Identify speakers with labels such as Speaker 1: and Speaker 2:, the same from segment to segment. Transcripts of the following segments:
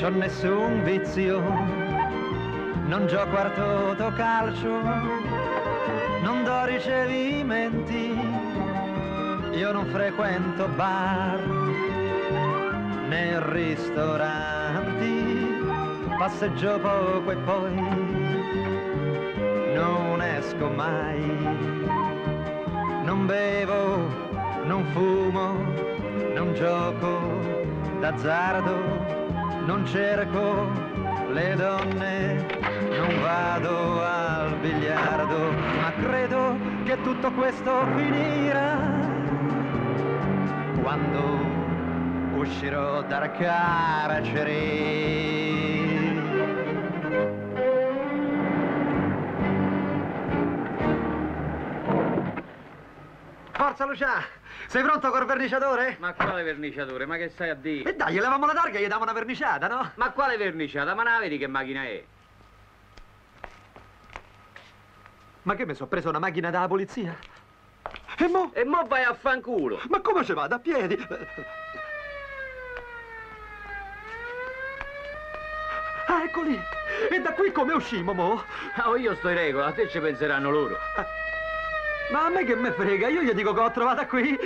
Speaker 1: C'ho nessun vizio, non gioco artoto calcio, non do ricevimenti, io non frequento bar né ristoranti, passeggio poco e poi non esco mai, non bevo, non fumo, non gioco d'azzardo non cerco le donne, non vado al biliardo, ma credo che tutto questo finirà quando uscirò dal carcere. Forza Lucia, sei pronto col verniciatore?
Speaker 2: Ma quale verniciatore? Ma che stai a dire?
Speaker 1: E dai, gli levamo la targa e gli diamo una verniciata, no?
Speaker 2: Ma quale verniciata? Ma non la vedi che macchina è?
Speaker 1: Ma che mi sono preso una macchina dalla polizia? E mo?
Speaker 2: E mo vai a fanculo!
Speaker 1: Ma come ci vado? A piedi? Ah, eccoli! E da qui come uscimo, mo?
Speaker 2: Oh, io sto in regola, a te ci penseranno loro.
Speaker 1: Ma a me che me frega, io gli dico che ho trovata qui.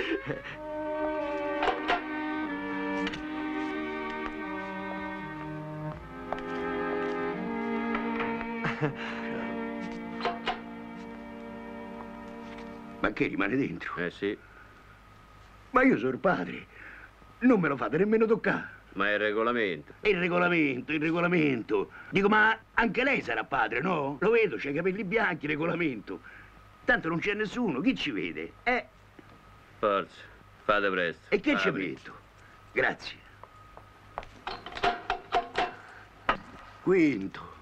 Speaker 3: Ma che rimane dentro?
Speaker 2: Eh sì,
Speaker 3: Ma io sono il padre. Non me lo fate nemmeno toccare.
Speaker 2: ma è il regolamento.
Speaker 3: È il regolamento, il regolamento. Dico, ma anche lei sarà padre, no? Lo vedo, c'ha i capelli bianchi, regolamento. Tanto non c'è nessuno, chi ci vede? Eh,
Speaker 2: Forza, fate presto.
Speaker 3: e che ci metto? Grazie. Quinto.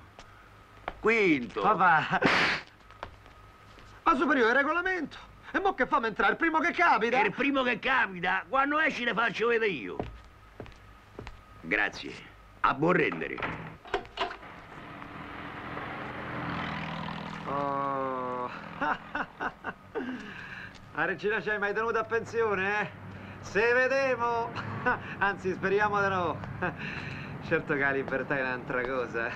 Speaker 3: Quinto.
Speaker 1: Papà. Ma superiore il regolamento. E mo che famo entrare? Il primo che capita?
Speaker 3: Il primo che capita, quando esci le faccio vedere io. Grazie. A buon rendere.
Speaker 1: Oh. La regina ci hai mai tenuto a pensione, eh? Se vedemo! Anzi, speriamo di no. Certo che la libertà è un'altra cosa.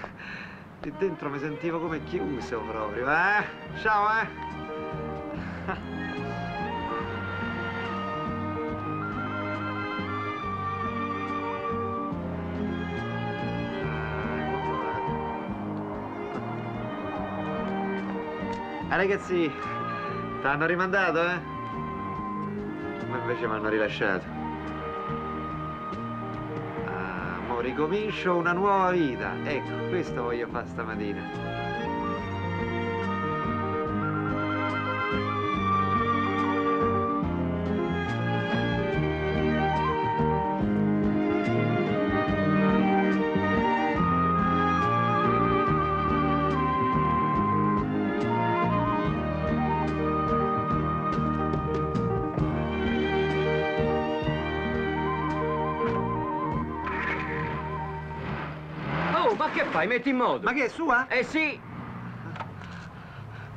Speaker 1: Lì dentro mi sentivo come chiuso proprio, eh? Ciao, eh? Ragazzi, ti hanno rimandato, eh? Ma invece mi hanno rilasciato. Ah, mo ricomincio una nuova vita. Ecco, questo voglio fare stamattina.
Speaker 2: Fai? Metti in moto.
Speaker 1: Ma che è sua?
Speaker 2: Eh sì!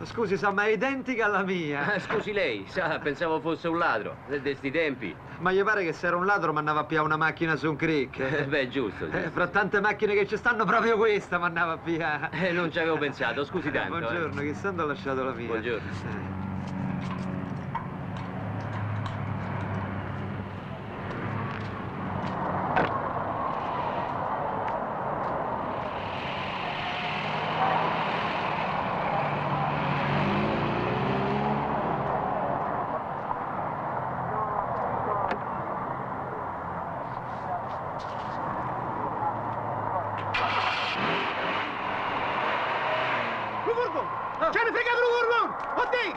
Speaker 1: Scusi, sa, ma è identica alla mia.
Speaker 2: Eh, Scusi lei, sa, pensavo fosse un ladro, di questi tempi.
Speaker 1: Ma gli pare che se era un ladro mandava a piare una macchina su un crick.
Speaker 2: Eh, beh, giusto.
Speaker 1: Eh,
Speaker 2: giusto.
Speaker 1: fra tante macchine che ci stanno, proprio questa mandava a piare.
Speaker 2: Eh, non ci avevo pensato, scusi tanto. eh.
Speaker 1: Buongiorno, chissà dove ho lasciato la mia.
Speaker 2: Buongiorno.
Speaker 1: Eh.
Speaker 4: Lo furgone! Ci hanno fregato lo furgone! Oddio!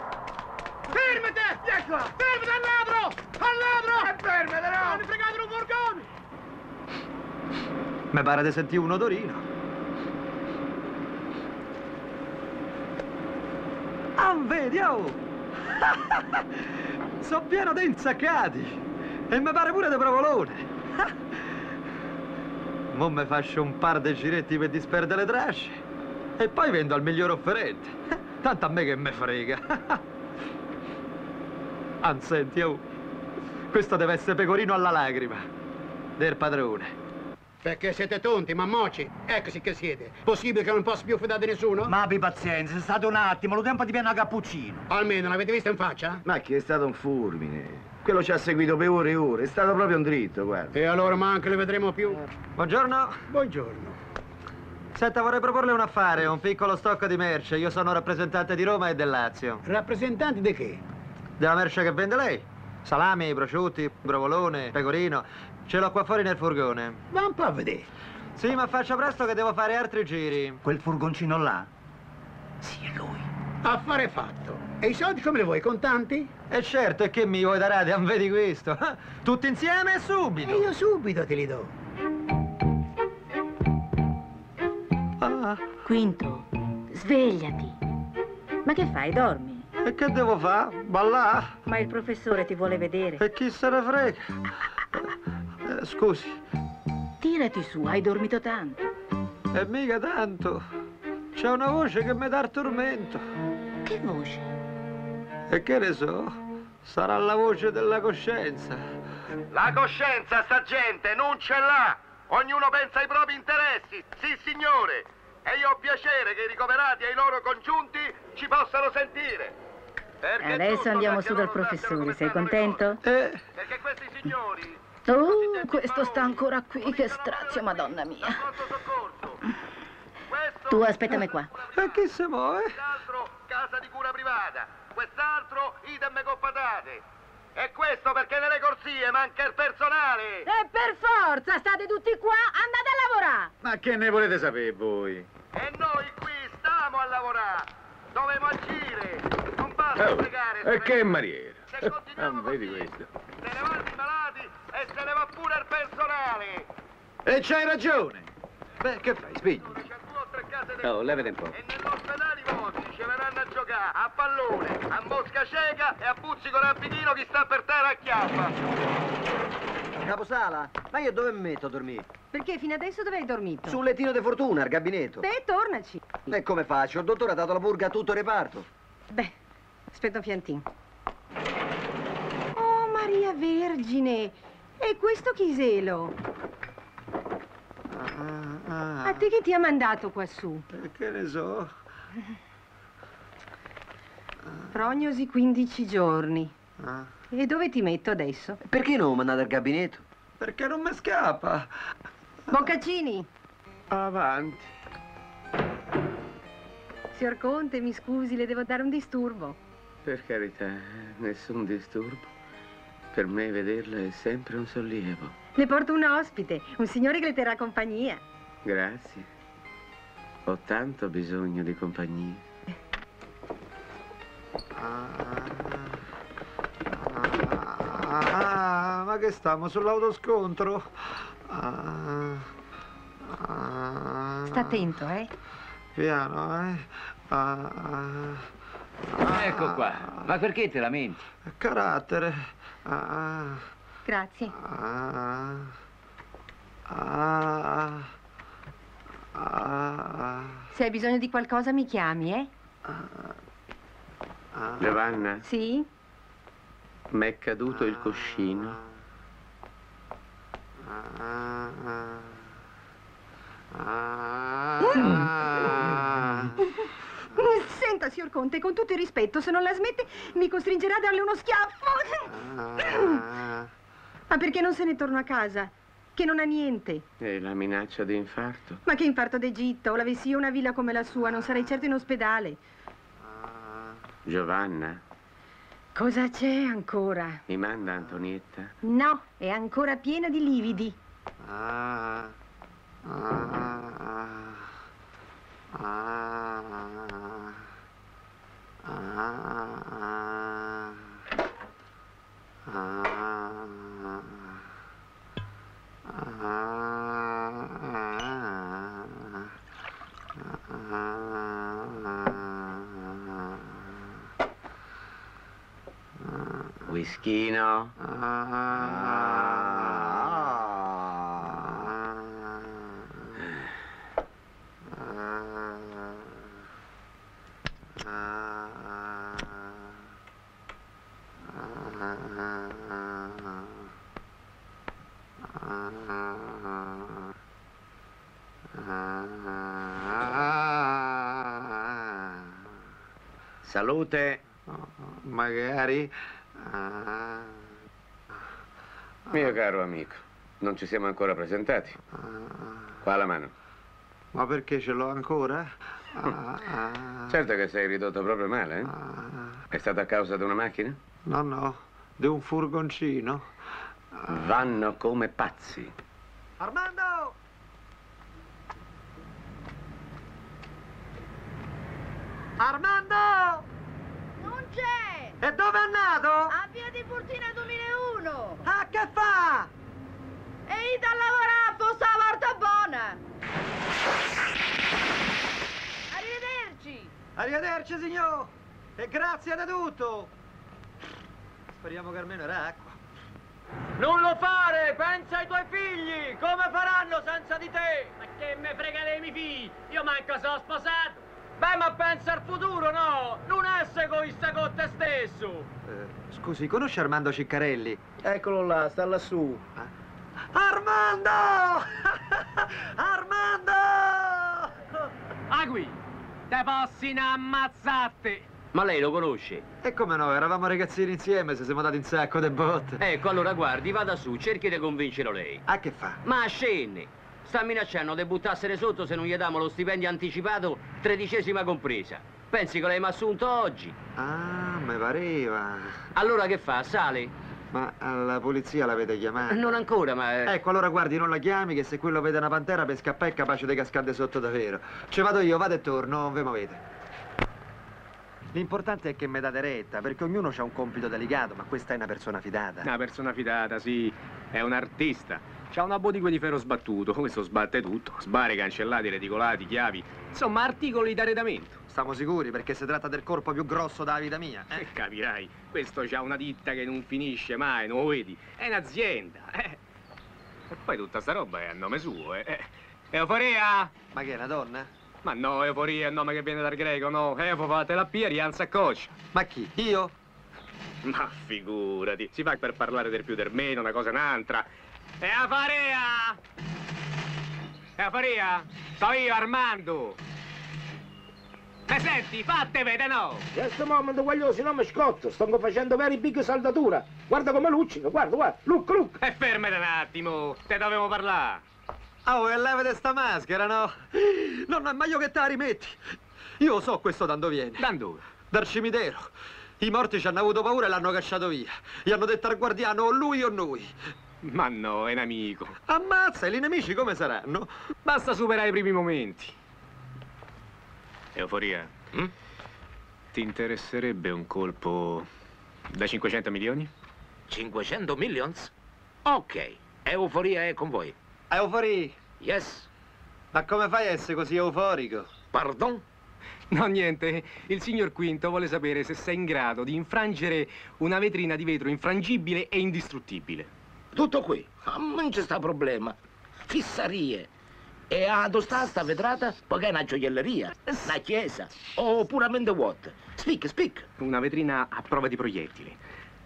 Speaker 4: Fermate! Eccola! Fermate al ladro! Al ladro! E fermate, no! Hanno fregato lo furgone!
Speaker 1: Mi pare di sentire un odorino. Ah, vedi, oh! Sono pieno di insaccati! E mi pare pure di provolone! Mo mi faccio un par di giretti per disperdere le tracce. E poi vendo al miglior offerente. Tanto a me che me frega. Anzi, senti, oh, questo deve essere pecorino alla lacrima del padrone.
Speaker 4: Perché siete tonti, mammoci. Eccoci che siete. Possibile che non posso più fidare di nessuno?
Speaker 5: Ma abbi pazienza, è stato un attimo, lo tempo di piena cappuccino.
Speaker 4: Almeno l'avete visto in faccia?
Speaker 6: Ma che è stato un fulmine. Quello ci ha seguito per ore e ore, è stato proprio un dritto, guarda.
Speaker 4: E allora manco le vedremo più.
Speaker 1: Buongiorno.
Speaker 4: Buongiorno.
Speaker 1: Senta, vorrei proporle un affare, un piccolo stocco di merce. Io sono rappresentante di Roma e del Lazio.
Speaker 4: Rappresentanti di che?
Speaker 1: Della merce che vende lei? Salami, prosciutti, provolone, pecorino. Ce l'ho qua fuori nel furgone.
Speaker 4: Va un po' a vedere.
Speaker 1: Sì, ma faccia presto che devo fare altri giri.
Speaker 5: Quel furgoncino là? Sì, è lui.
Speaker 4: Affare fatto. E i soldi come li vuoi, contanti?
Speaker 1: E certo, e che mi vuoi dare? Non vedi questo? Tutti insieme e
Speaker 4: E
Speaker 1: subito.
Speaker 4: io subito te li do.
Speaker 1: Ah,
Speaker 7: Quinto, svegliati. Ma che fai, dormi?
Speaker 1: e che devo fare? Ballà?
Speaker 7: Ma il professore ti vuole vedere.
Speaker 1: E chi se ne frega? Scusi,
Speaker 7: Tirati su, hai dormito tanto.
Speaker 1: e mica tanto. C'è una voce che mi dà il tormento.
Speaker 7: Che voce?
Speaker 1: E che ne so? Sarà la voce della coscienza.
Speaker 8: La coscienza, sta gente, non ce l'ha! Ognuno pensa ai propri interessi, sì signore! E io ho piacere che i ricoverati e i loro congiunti ci possano sentire. Perché
Speaker 7: Adesso andiamo su dal professore, sei contento?
Speaker 1: Eh,
Speaker 8: Perché questi signori...
Speaker 7: Oh, questo sta ancora qui, che strazio, madonna mia. Tu aspettami qua.
Speaker 1: e chi si muove?
Speaker 8: Quest'altro casa di cura privata, quest'altro idem con patate. E questo perché nelle corsie manca il personale.
Speaker 7: E per forza, state tutti qua, andate a lavorare!
Speaker 6: Ma che ne volete sapere voi?
Speaker 8: E noi qui stiamo a lavorare. Dovemo agire. Non basta
Speaker 6: Oh,
Speaker 8: pregare.
Speaker 6: e che maniera?
Speaker 8: Se continuiamo
Speaker 6: Ah, vedi
Speaker 8: così,
Speaker 6: questo.
Speaker 8: Se ne vanno i malati e se ne va pure il personale.
Speaker 6: E c'hai ragione. Beh, che fai, spigli?
Speaker 8: C'è due o tre case del
Speaker 2: Oh, levate un po'.
Speaker 8: E nell'ospedale i vostri ci verranno a giocare a pallone, a mosca cieca e a puzzico rapidino chi sta per terra a chiappa.
Speaker 9: Caposala, ma io dove mi metto a dormire?
Speaker 10: Perché fino adesso dove hai dormito?
Speaker 9: Sul lettino di fortuna, al gabinetto.
Speaker 10: Beh, tornaci.
Speaker 9: E come faccio? Il dottore ha dato la purga a tutto il reparto.
Speaker 10: Beh, aspetta un fiantin. Oh, Maria Vergine! E questo chiselo?
Speaker 1: Ah,
Speaker 10: A te chi ti ha mandato quassù?
Speaker 1: e che ne so?
Speaker 10: Prognosi 15 giorni.
Speaker 1: Ah,
Speaker 10: E dove ti metto adesso?
Speaker 9: Perché non mandate al gabinetto?
Speaker 1: perché non mi scappa?
Speaker 10: Boccaccini!
Speaker 1: Avanti.
Speaker 10: Signor Conte, mi scusi, le devo dare un disturbo.
Speaker 2: Per carità, nessun disturbo. Per me vederla è sempre un sollievo.
Speaker 10: Le porto un ospite, un signore che le terrà compagnia.
Speaker 2: Grazie. Ho tanto bisogno di compagnia.
Speaker 1: Ah, ma che stiamo sull'autoscontro? Ah, ah,
Speaker 10: Sta attento, eh?
Speaker 1: Piano, eh? Ah, ah,
Speaker 5: Ecco qua. Ma perché te lamenti?
Speaker 1: Carattere. Ah,
Speaker 10: Grazie.
Speaker 1: ah, ah, ah,
Speaker 10: Se hai bisogno di qualcosa mi chiami, eh?
Speaker 2: Giovanna,
Speaker 10: Sì?
Speaker 2: m'è caduto il cuscino.
Speaker 1: Ah, ah, ah.
Speaker 10: Senta, signor Conte, con tutto il rispetto, se non la smette mi costringerà a darle uno schiaffo.
Speaker 1: Ah,
Speaker 10: Ma perché non se ne torna a casa? Che non ha niente.
Speaker 2: E la minaccia di infarto?
Speaker 10: Ma che infarto d'Egitto? L'avessi io una villa come la sua, non sarei certo in ospedale.
Speaker 2: Giovanna,
Speaker 10: Cosa c'è ancora?
Speaker 2: mi manda Antonietta?
Speaker 10: No, è ancora piena di lividi.
Speaker 1: ah, ah, ah, ah,
Speaker 2: Whiskey, you? Salute.
Speaker 1: Magari... Ah,
Speaker 2: Mio caro amico, non ci siamo ancora presentati.
Speaker 1: ah,
Speaker 2: Qua la mano.
Speaker 1: ma perché ce l'ho ancora?
Speaker 2: Certo che sei ridotto proprio male, eh?
Speaker 1: ah.
Speaker 2: È stato a causa di una macchina?
Speaker 1: No, no, di un furgoncino.
Speaker 2: Vanno come pazzi.
Speaker 1: Armando! Armando!
Speaker 11: Non c'è!
Speaker 1: E dove è andato?
Speaker 11: A via di Furtina 2001!
Speaker 1: Ah, che fa?
Speaker 11: E ida a lavorare a Fossa Porta Buona! Arrivederci!
Speaker 1: Arrivederci, signor! E grazie di tutto! Speriamo che almeno era acqua.
Speaker 12: Non lo fare! Pensa ai tuoi figli! Come faranno senza di te? Ma che me frega dei miei figli? Io manco sono sposato! Beh, ma pensa al futuro, no? Non essere egoista con te stesso!
Speaker 1: Eh, scusi, conosce Armando Ciccarelli?
Speaker 13: Eccolo là, sta lassù.
Speaker 1: Armando! Armando!
Speaker 12: Agui! Te possi ammazzate! Ma lei lo conosce?
Speaker 1: E come no, eravamo ragazzini insieme, se siamo dati in sacco de botte.
Speaker 12: Ecco, allora guardi, vada su, cerchi di convincerlo lei.
Speaker 1: Ah, che fa?
Speaker 12: Ma scende! Sta minacciando di buttassene sotto se non gli diamo lo stipendio anticipato, tredicesima compresa. Pensi che l'hai assunto oggi?
Speaker 1: Ah, me pareva.
Speaker 12: Allora che fa? Sale?
Speaker 1: Ma alla polizia l'avete chiamata?
Speaker 12: Non ancora, ma... eh,
Speaker 1: Ecco, allora guardi, non la chiami, che se quello vede una pantera per scappare è capace di cascare sotto davvero. Ci vado io, vado e torno, non ve muovete. L'importante è che mi date retta, perché ognuno ha un compito delicato, ma questa è una persona fidata.
Speaker 14: Una persona fidata, sì, è un artista. C'ha una bodigue di ferro sbattuto, questo sbatte tutto. Sbari, cancellati, reticolati, chiavi. Insomma, articoli d'arredamento.
Speaker 1: Stiamo sicuri, perché si tratta del corpo più grosso della vita mia.
Speaker 14: Eh, capirai, questo c'ha una ditta che non finisce mai, non lo vedi? È un'azienda, eh. E poi tutta sta roba è a nome suo, eh. Euforia!
Speaker 1: Ma che è una donna?
Speaker 14: Ma no, euforia è il nome che viene dal greco, no. Eufo fate la pia, rialza a coscia.
Speaker 1: Ma chi? Io?
Speaker 14: Ma figurati, si fa per parlare del più del meno, una cosa e un'altra. E Afarea! E Afarea? So io, Armando! E senti, fatte vede, no?
Speaker 15: Questo momento voglio, se no mi scotto. Sto facendo veri big saldatura. Guarda come luccica, guarda, guarda. Look, look.
Speaker 14: E fermate un attimo, te dovevo parlare.
Speaker 1: Oh, e levate sta maschera, no? No, no, ma io che te la rimetti? Io so questo da dove viene.
Speaker 14: Da dove?
Speaker 1: Dal cimitero. I morti ci hanno avuto paura e l'hanno cacciato via. Gli hanno detto al guardiano o lui o noi.
Speaker 14: Ma no, è un amico.
Speaker 1: Ammazza, e i nemici come saranno?
Speaker 14: Basta superare i primi momenti. Euforia, hm? ti interesserebbe un colpo da 500 milioni?
Speaker 3: 500 millions? Ok, euforia è con voi.
Speaker 1: Euforia.
Speaker 3: Yes.
Speaker 1: Ma come fai a essere così euforico?
Speaker 3: Pardon?
Speaker 14: No, niente. Il signor Quinto vuole sapere se sei in grado di infrangere una vetrina di vetro infrangibile e indistruttibile.
Speaker 3: Tutto qui. Ah, non c'è sta problema. Fissarie. E a dove sta sta vetrata? Poiché è una gioielleria, una chiesa, o puramente what? Speak, speak.
Speaker 14: Una vetrina a prova di proiettili.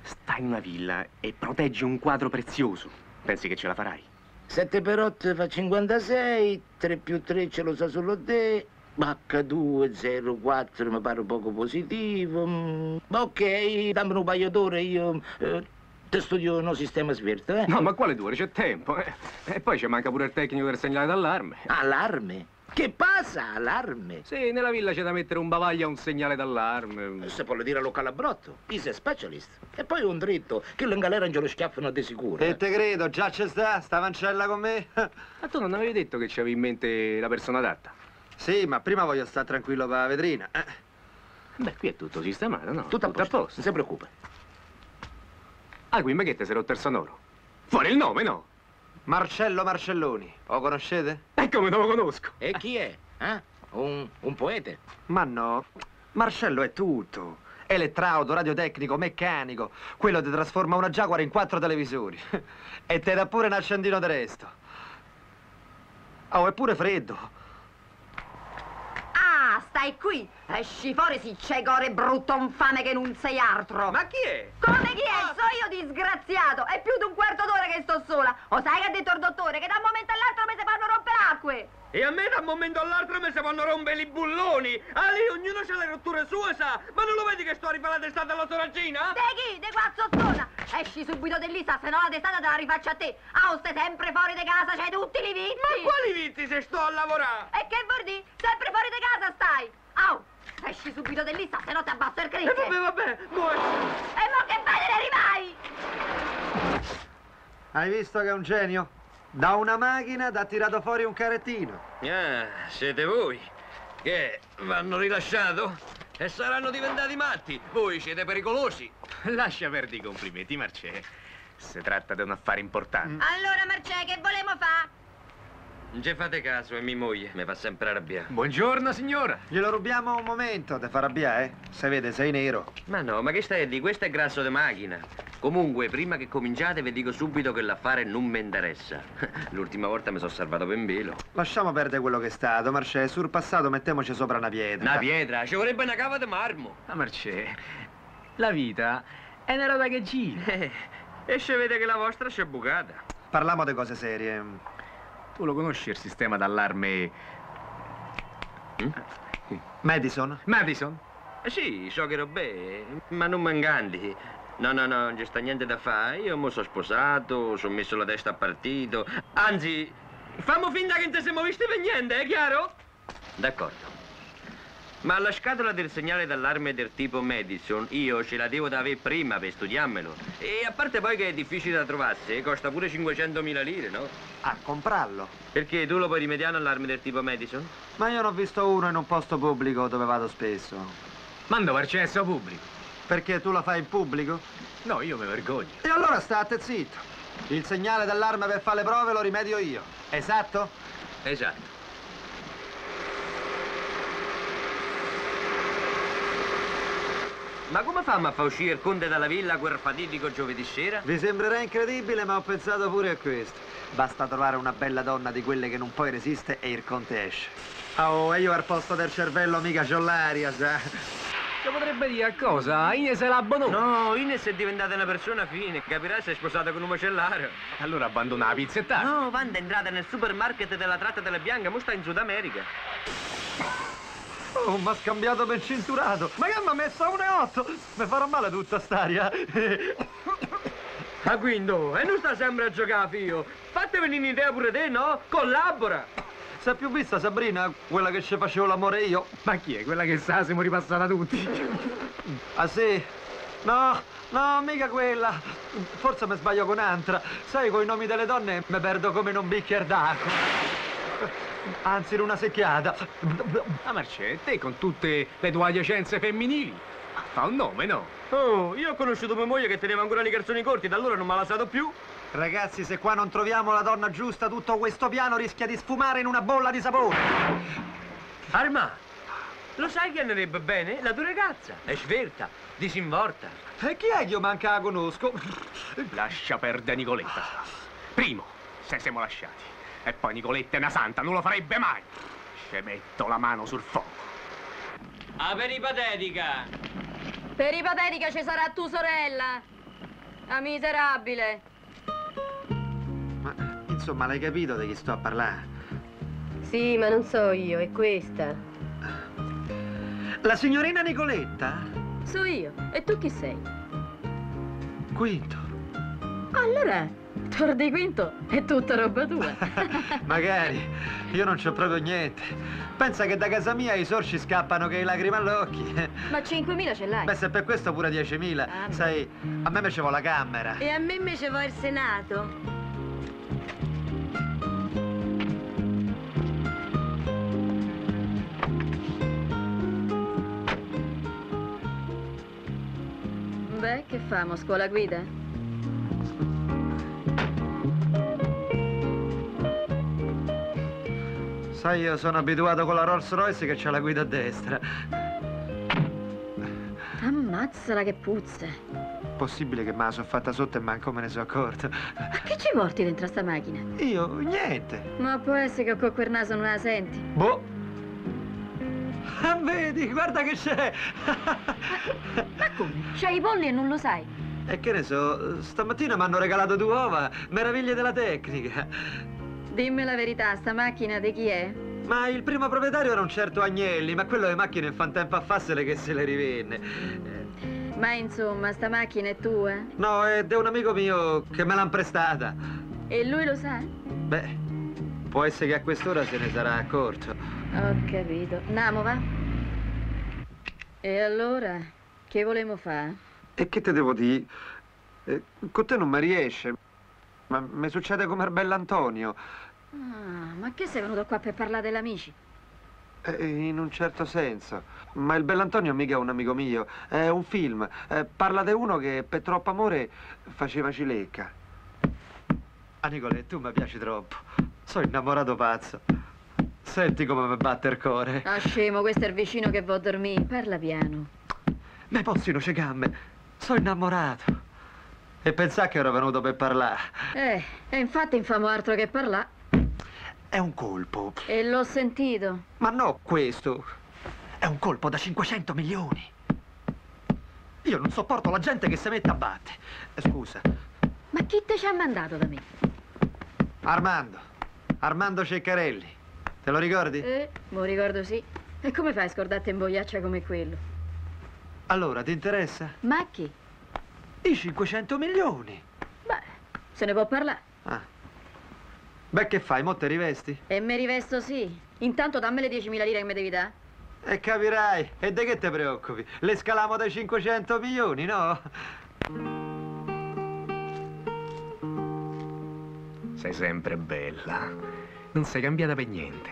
Speaker 14: Sta in una villa e protegge un quadro prezioso. Pensi che ce la farai?
Speaker 3: 7 per 8 fa 56, 3 più 3 ce lo sa solo te. H2, 0, 4 mi pare poco positivo. Mm, Ok, dammi un paio d'ore, io eh, te studio un sistema sverto, eh?
Speaker 14: No, ma quale due? C'è tempo. eh. E poi ci manca pure il tecnico del segnale d'allarme.
Speaker 3: Allarme? Che passa, allarme?
Speaker 14: Sì, nella villa c'è da mettere un bavaglio a un segnale d'allarme.
Speaker 3: Se può dire lo calabrotto, is a specialist. E poi un dritto, che lo in galera non ce lo schiaffano di sicuro.
Speaker 1: E te credo, già c'è sta, sta mancella con me.
Speaker 14: Ma tu non avevi detto che c'avevi in mente la persona adatta?
Speaker 1: Sì, ma prima voglio stare tranquillo per la vetrina. Eh.
Speaker 14: Beh, qui è tutto sistemato, no?
Speaker 3: Tutto a posto, non si preoccupa.
Speaker 14: Ah, qui che ti sei rotto il sonoro? Fuori il nome, no?
Speaker 1: Marcello Marcelloni, lo conoscete?
Speaker 14: E come non lo conosco?
Speaker 3: E chi è? Eh? Un, un poete?
Speaker 1: Ma no, Marcello è tutto. Elettrauto, radiotecnico, meccanico. Quello ti trasforma una Jaguar in quattro televisori. e te dà pure un accendino di resto. Oh, è pure freddo.
Speaker 11: Ah, stai qui! Esci fuori, si ciecore brutto infame che non sei altro!
Speaker 12: Ma chi è?
Speaker 11: Come chi è? So io disgraziato! È più di un quarto d'ora che sto sola! O sai che ha detto il dottore? Che da un momento all'altro mi si fanno rompere acque!
Speaker 12: E a me da un momento
Speaker 16: all'altro me si vanno rompere i bulloni. Ah lì, ognuno ha le rotture sue, sa. Ma non lo vedi che sto a rifare la testata alla soragina?
Speaker 11: De chi? De qua zozzona! Esci subito di lì, sa, se no la testata te la rifaccio a te. Ah, stai sempre fuori di casa, c'hai tutti i vizi.
Speaker 16: Ma quali vizi se sto a lavorare?
Speaker 11: E che vuol dire? Sempre fuori di casa stai. Au! Esci subito di lì, se no ti abbasso il
Speaker 16: E
Speaker 11: cricket.
Speaker 16: vabbè, vabbè, mo
Speaker 11: E mo che bene ne rivai!
Speaker 1: Hai visto che è un genio? Da una macchina t'ha tirato fuori un carettino.
Speaker 16: Ah, siete voi. Che vanno rilasciato? E saranno diventati matti. Voi siete pericolosi.
Speaker 14: Lascia perdere i complimenti, Marcè. Si tratta di un affare importante.
Speaker 11: Allora, Marcè, che volemo fa?
Speaker 16: Non ci fate caso, è mia moglie. Mi fa sempre arrabbiare.
Speaker 14: Buongiorno, signora.
Speaker 1: Glielo rubiamo un momento, te fa arrabbiare, eh? Se vede, sei nero.
Speaker 16: Ma no, ma che stai a dire? Questo è grasso di macchina. Comunque, prima che cominciate, vi dico subito che l'affare non mi interessa. L'ultima volta mi sono salvato per un velo.
Speaker 1: Lasciamo perdere quello che è stato, Marcè. Sul passato mettiamoci sopra una pietra.
Speaker 16: Una pietra, ci vorrebbe una cava di marmo.
Speaker 14: Ma Marcè, la vita è una roba che gira.
Speaker 16: Eh, e se vede che la vostra si è bucata.
Speaker 1: Parliamo di cose serie.
Speaker 14: Tu lo conosci il sistema d'allarme
Speaker 1: Madison?
Speaker 14: Madison?
Speaker 16: Eh sì, so che robè, ma non mancanti. No, no, no, non ci sta niente da fare. Io mo sono sposato, sono messo la testa a partito. Anzi, fammo finta che non ci siamo visti per niente, è chiaro? D'accordo. Ma la scatola del segnale d'allarme del tipo Madison io ce la devo da avere prima per studiarmelo. E a parte poi che è difficile da trovarsi, costa pure 500.000 lire, no?
Speaker 1: A comprarlo.
Speaker 16: Perché tu lo puoi rimediare all'allarme del tipo Madison?
Speaker 1: Ma io ne ho visto uno in un posto pubblico dove vado spesso.
Speaker 14: Mando per accesso pubblico.
Speaker 1: Perché tu la fai in pubblico?
Speaker 14: No, io mi vergogno.
Speaker 1: E allora state zitto. Il segnale d'allarme per fare le prove lo rimedio io. Esatto?
Speaker 16: Esatto. Ma come famo a far uscire il conte dalla villa quel fatidico giovedì sera?
Speaker 1: Vi sembrerà incredibile, ma ho pensato pure a questo. Basta trovare una bella donna di quelle che non puoi resistere e il conte esce. Oh, e io al posto del cervello mica c'ho l'aria, sa.
Speaker 14: Che potrebbe dire a cosa? Ines è la bonò.
Speaker 16: No, Ines è diventata una persona fine, capirai se è sposata con un macellario.
Speaker 14: Allora abbandona la pizzettata.
Speaker 16: No, Wanda è entrata nel supermarket della tratta delle bianche, mo sta in Sud America.
Speaker 1: Oh, mi ha scambiato per cinturato. Ma che mi ha messo a 1,8? Mi farà male tutta st'aria.
Speaker 16: Ma quindi, oh, e non sta sempre a giocare, figlio? Fate venire un'idea pure te, no? Collabora!
Speaker 1: Si è più vista Sabrina, quella che ci facevo l'amore io?
Speaker 14: Ma chi è? Quella che sa siamo ripassata tutti.
Speaker 1: Ah sì? No, no, mica quella. Forse mi sbaglio con un'altra. Sai, con i nomi delle donne mi perdo come in un bicchiere d'acqua. Anzi, in una secchiata.
Speaker 14: Ah, Marcè, te con tutte le tue adiacenze femminili. Fa un nome, no?
Speaker 16: Oh, io ho conosciuto mia moglie che teneva ancora i calzoni corti, da allora non me l'ha sato più.
Speaker 1: Ragazzi, se qua non troviamo la donna giusta, tutto questo piano rischia di sfumare in una bolla di sapone.
Speaker 16: Arma, lo sai chi andrebbe bene? La tua ragazza. È svelta, disinvolta.
Speaker 1: E chi è che io manca la conosco?
Speaker 14: Lascia perdere Nicoletta. Primo, se siamo lasciati. E poi Nicoletta è una santa, non lo farebbe mai. Ci metto la mano sul fuoco.
Speaker 16: A peripatetica.
Speaker 11: Peripatetica ci sarà tu sorella. La miserabile.
Speaker 1: Ma, insomma, l'hai capito di chi sto a parlare?
Speaker 17: Sì, ma non so io, è questa.
Speaker 1: La signorina Nicoletta?
Speaker 7: So io. E tu chi sei?
Speaker 1: Quinto.
Speaker 7: Allora, Tor di Quinto è tutta roba tua.
Speaker 1: Magari, io non c'ho proprio niente. Pensa che da casa mia i sorci scappano che hai lacrime all'occhi.
Speaker 7: Ma 5.000 ce l'hai?
Speaker 1: Beh, se per questo pure 10.000.
Speaker 7: Ah.
Speaker 1: Sai, a me mi c'è la camera.
Speaker 17: E a me invece va il Senato.
Speaker 7: Beh, che famo? Scuola guida?
Speaker 1: Sai, io sono abituato con la Rolls Royce che c'ha la guida a destra.
Speaker 7: Ammazzala che puzza.
Speaker 1: Possibile che me la sono fatta sotto e manco me ne sono accorto.
Speaker 7: Ma che ci porti dentro a sta macchina?
Speaker 1: Io, niente.
Speaker 7: Ma può essere che con quel naso non la senti?
Speaker 1: Boh. Ah, vedi, guarda che c'è.
Speaker 7: Ma come? C'hai i polli e non lo sai?
Speaker 1: E che ne so, stamattina mi hanno regalato due uova, meraviglie della tecnica.
Speaker 7: Dimmi la verità, sta macchina di chi è?
Speaker 1: Ma il primo proprietario era un certo Agnelli, ma quello le macchine fa tempo a farsele che se le rivenne.
Speaker 7: Ma insomma, sta macchina è tua?
Speaker 1: No, è un amico mio che me l'han prestata.
Speaker 7: E lui lo sa?
Speaker 1: Beh, può essere che a quest'ora se ne sarà accorto.
Speaker 7: Ho capito. Namo, va? E allora, che volemo fare?
Speaker 1: E che te devo dire? Eh, con te non mi riesce. Ma mi succede come al bell'Antonio.
Speaker 7: Ah, ma che sei venuto qua per parlare dell'amici?
Speaker 1: Eh, in un certo senso. Ma il bell'Antonio mica è un amico mio. È un film. Eh, parla di uno che per troppo amore faceva cilecca. Ah, Nicolè, tu mi piaci troppo. Sono innamorato pazzo. Senti come mi batte il cuore.
Speaker 7: Ah, scemo, questo è il vicino che va a dormire. Parla piano.
Speaker 1: Ma possino cegamme. Sono innamorato. E pensà che ero venuto per parlare.
Speaker 7: Eh, e infatti non famo altro che parlare.
Speaker 1: È un colpo.
Speaker 7: E l'ho sentito.
Speaker 1: Ma no, questo. È un colpo da 500 milioni. Io non sopporto la gente che si mette a batte. Scusa.
Speaker 7: Ma chi te ci ha mandato da me?
Speaker 1: Armando. Armando Ceccarelli. Te lo ricordi?
Speaker 7: Eh, mo ricordo sì. E come fai a scordarti in boiaccia come quello?
Speaker 1: Allora, ti interessa?
Speaker 7: Ma chi?
Speaker 1: I 500 milioni.
Speaker 7: Beh, se ne può parlare.
Speaker 1: Ah. Beh, che fai? Mo te rivesti?
Speaker 7: E mi rivesto sì. Intanto dammi le 10.000 lire che mi devi dare.
Speaker 1: E capirai. E di che te preoccupi? Le scalamo dai 500 milioni, no?
Speaker 14: Sei sempre bella. Non sei cambiata per niente.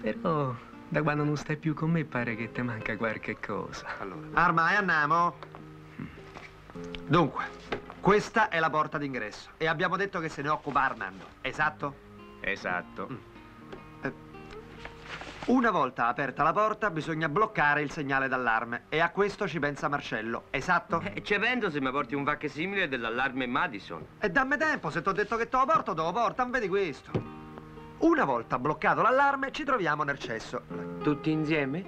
Speaker 14: Però da quando non stai più con me pare che ti manca qualche cosa.
Speaker 1: Allora, Arma, e andiamo? Dunque, questa è la porta d'ingresso e abbiamo detto che se ne occupa Armando, esatto?
Speaker 14: Esatto.
Speaker 1: Una volta aperta la porta bisogna bloccare il segnale d'allarme e a questo ci pensa Marcello, esatto?
Speaker 16: E ci vendo se mi porti un vacche simile dell'allarme Madison.
Speaker 1: E dammi tempo, se ti ho detto che te lo porto, te lo porto, non vedi questo? Una volta bloccato l'allarme ci troviamo nel cesso.
Speaker 16: Tutti insieme?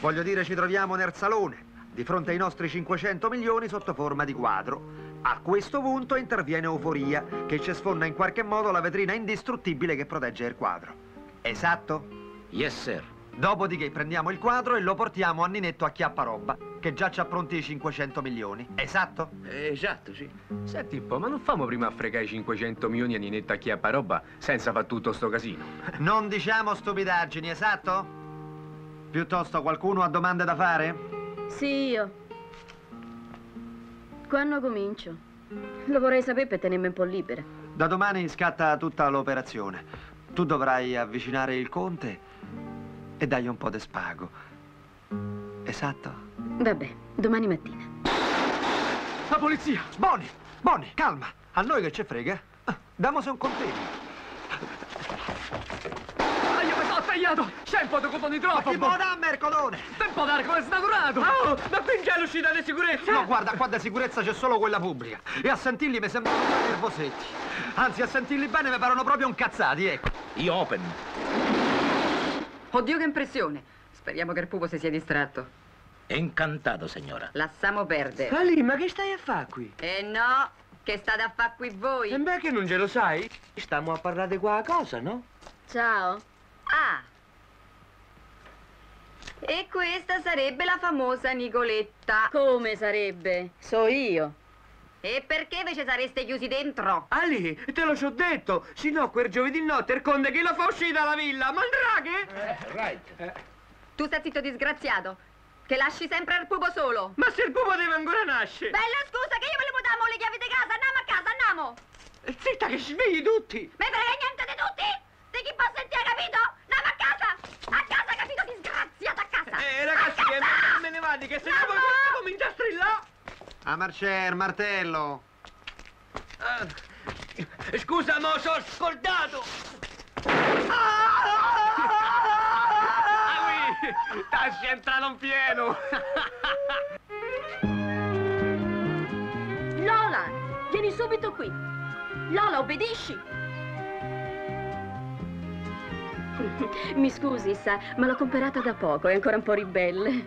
Speaker 1: Voglio dire ci troviamo nel salone, di fronte ai nostri 500 milioni sotto forma di quadro. A questo punto interviene Euforia, che ci sfonda in qualche modo la vetrina indistruttibile che protegge il quadro. Esatto?
Speaker 12: Yes, sir.
Speaker 1: Dopodiché prendiamo il quadro e lo portiamo a Ninetto a Chiapparoba, che già ci ha pronti i 500 milioni. Esatto?
Speaker 16: Esatto, sì.
Speaker 14: Senti un po', ma non famo prima a fregare i 500 milioni a Ninetta a Chiapparoba senza far tutto sto casino?
Speaker 1: Non diciamo stupidaggini, esatto? Piuttosto qualcuno ha domande da fare?
Speaker 7: Sì, io. Quando comincio? Lo vorrei sapere per tenermi un po' libera.
Speaker 1: Da domani scatta tutta l'operazione. Tu dovrai avvicinare il conte e dargli un po' di spago. Esatto?
Speaker 7: Vabbè, domani mattina.
Speaker 1: La polizia! Boni! Boni, calma! A noi che ci frega? Ah, Damosi un contegno.
Speaker 18: Ah, tagliato! C'è un po' di di troppo!
Speaker 1: Chi può dare, Mercodone?
Speaker 18: Tempo dare come snaturato! Oh, ma qui c'è l'uscita di sicurezza!
Speaker 1: No, guarda, qua di sicurezza c'è solo quella pubblica. E a sentirli mi sembrano nervosetti. Anzi, a sentirli bene mi parlano proprio incazzati, ecco.
Speaker 12: Io open.
Speaker 19: Oddio che impressione. Speriamo che il pupo si sia distratto.
Speaker 12: Incantato, signora.
Speaker 19: Lasciamo perdere.
Speaker 16: Ali, ma che stai a fare qui?
Speaker 19: Eh no, che state a fare qui voi?
Speaker 16: E beh, che non ce lo sai? Stiamo a parlare di qua cosa, no?
Speaker 7: Ciao.
Speaker 19: Ah. E questa sarebbe la famosa Nicoletta.
Speaker 7: Come sarebbe? So io.
Speaker 19: E perché invece sareste chiusi dentro?
Speaker 16: Ali, te lo so detto, se no quel giovedì notte il conde chi la fa uscire dalla villa? Mandraghe?
Speaker 12: Eh, right.
Speaker 19: Tu stai zitto disgraziato, che lasci sempre il pupo solo.
Speaker 16: Ma se il pupo deve ancora nascere?
Speaker 19: Bella scusa che io me le potamo le chiavi di casa, andiamo a casa, andiamo!
Speaker 16: Zitta che svegli tutti!
Speaker 19: Me frega niente di tutti! Di chi può sentire, capito? Andiamo a casa! A casa, capito? Disgraziato, a casa!
Speaker 16: Eh, ragazzi,
Speaker 19: a casa!
Speaker 16: me ne vadi, che se no questo comincia a strillare!
Speaker 1: A Marcer, martello.
Speaker 16: Ah, scusa, ma sono scordato!
Speaker 14: Ah, oui! Tasci entrato in pieno!
Speaker 7: Lola, vieni subito qui. Lola, obbedisci. Mi scusi, sa, ma l'ho comprata da poco, è ancora un po' ribelle.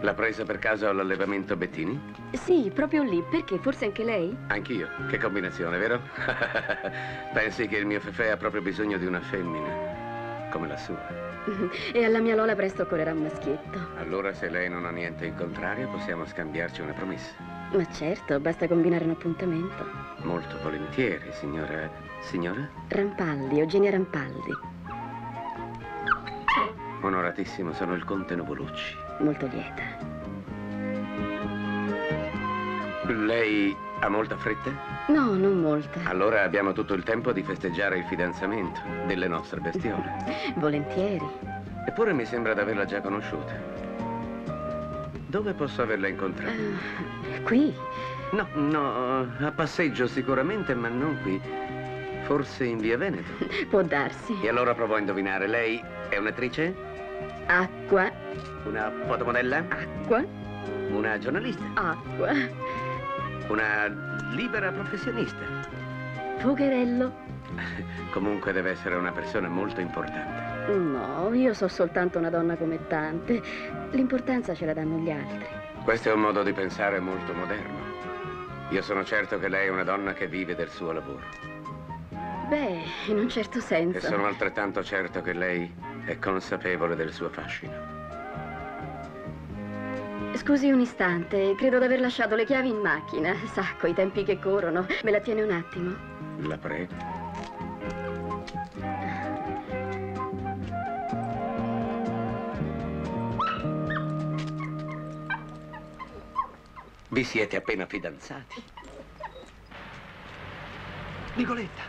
Speaker 2: L'ha presa per caso all'allevamento Bettini?
Speaker 7: Sì, proprio lì. Perché? Forse anche lei?
Speaker 2: Anch'io. Che combinazione, vero? Pensi che il mio Fefe ha proprio bisogno di una femmina, come la sua.
Speaker 7: E alla mia Lola presto occorrerà un maschietto.
Speaker 2: Allora, se lei non ha niente in contrario, possiamo scambiarci una promessa.
Speaker 7: Ma certo, basta combinare un appuntamento.
Speaker 2: Molto volentieri, signora... Signora?
Speaker 7: Rampaldi, Eugenia Rampaldi.
Speaker 2: Onoratissimo, sono il conte Novolucci.
Speaker 7: Molto lieta.
Speaker 2: Lei ha molta fretta?
Speaker 7: No, non molta.
Speaker 2: Allora abbiamo tutto il tempo di festeggiare il fidanzamento delle nostre bestiole.
Speaker 7: Volentieri.
Speaker 2: Eppure mi sembra di averla già conosciuta. Dove posso averla incontrata?
Speaker 7: Eh, qui?
Speaker 2: No, no, a passeggio sicuramente, ma non qui. Forse in via Veneto.
Speaker 7: Può darsi.
Speaker 2: E allora provo a indovinare. Lei è un'attrice?
Speaker 7: Acqua.
Speaker 2: Una fotomodella?
Speaker 7: Acqua.
Speaker 2: Una giornalista?
Speaker 7: Acqua.
Speaker 2: Una libera professionista?
Speaker 7: Fogherello.
Speaker 2: Comunque deve essere una persona molto importante.
Speaker 7: No, io so soltanto una donna come tante. L'importanza ce la danno gli altri.
Speaker 2: Questo è un modo di pensare molto moderno. Io sono certo che lei è una donna che vive del suo lavoro.
Speaker 7: Beh, in un certo
Speaker 2: E
Speaker 7: senso.
Speaker 2: sono altrettanto certo che lei è consapevole del suo fascino.
Speaker 7: Scusi un istante, credo di aver lasciato le chiavi in macchina. Sa, coi tempi che corrono. Me la tiene un attimo?
Speaker 2: La prego. Vi siete appena fidanzati?
Speaker 1: Nicoletta,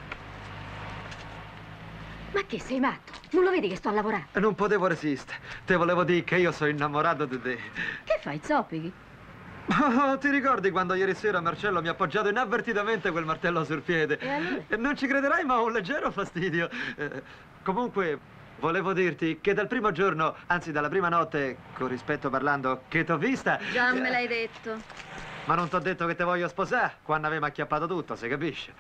Speaker 7: Ma che sei matto? Non lo vedi che sto a lavorare?
Speaker 1: non potevo resistere. Te volevo dire che io sono innamorato di te.
Speaker 7: Che fai, zoppichi?
Speaker 1: Oh, ti ricordi quando ieri sera Marcello mi ha appoggiato inavvertitamente quel martello sul piede?
Speaker 7: E allora?
Speaker 1: Non ci crederai, ma ho un leggero fastidio. Eh, comunque, volevo dirti che dal primo giorno, anzi dalla prima notte, con rispetto parlando, che t'ho vista...
Speaker 20: Già
Speaker 1: eh,
Speaker 20: me l'hai detto.
Speaker 1: Ma non t'ho detto che te voglio sposare, quando avevamo acchiappato tutto, si capisce?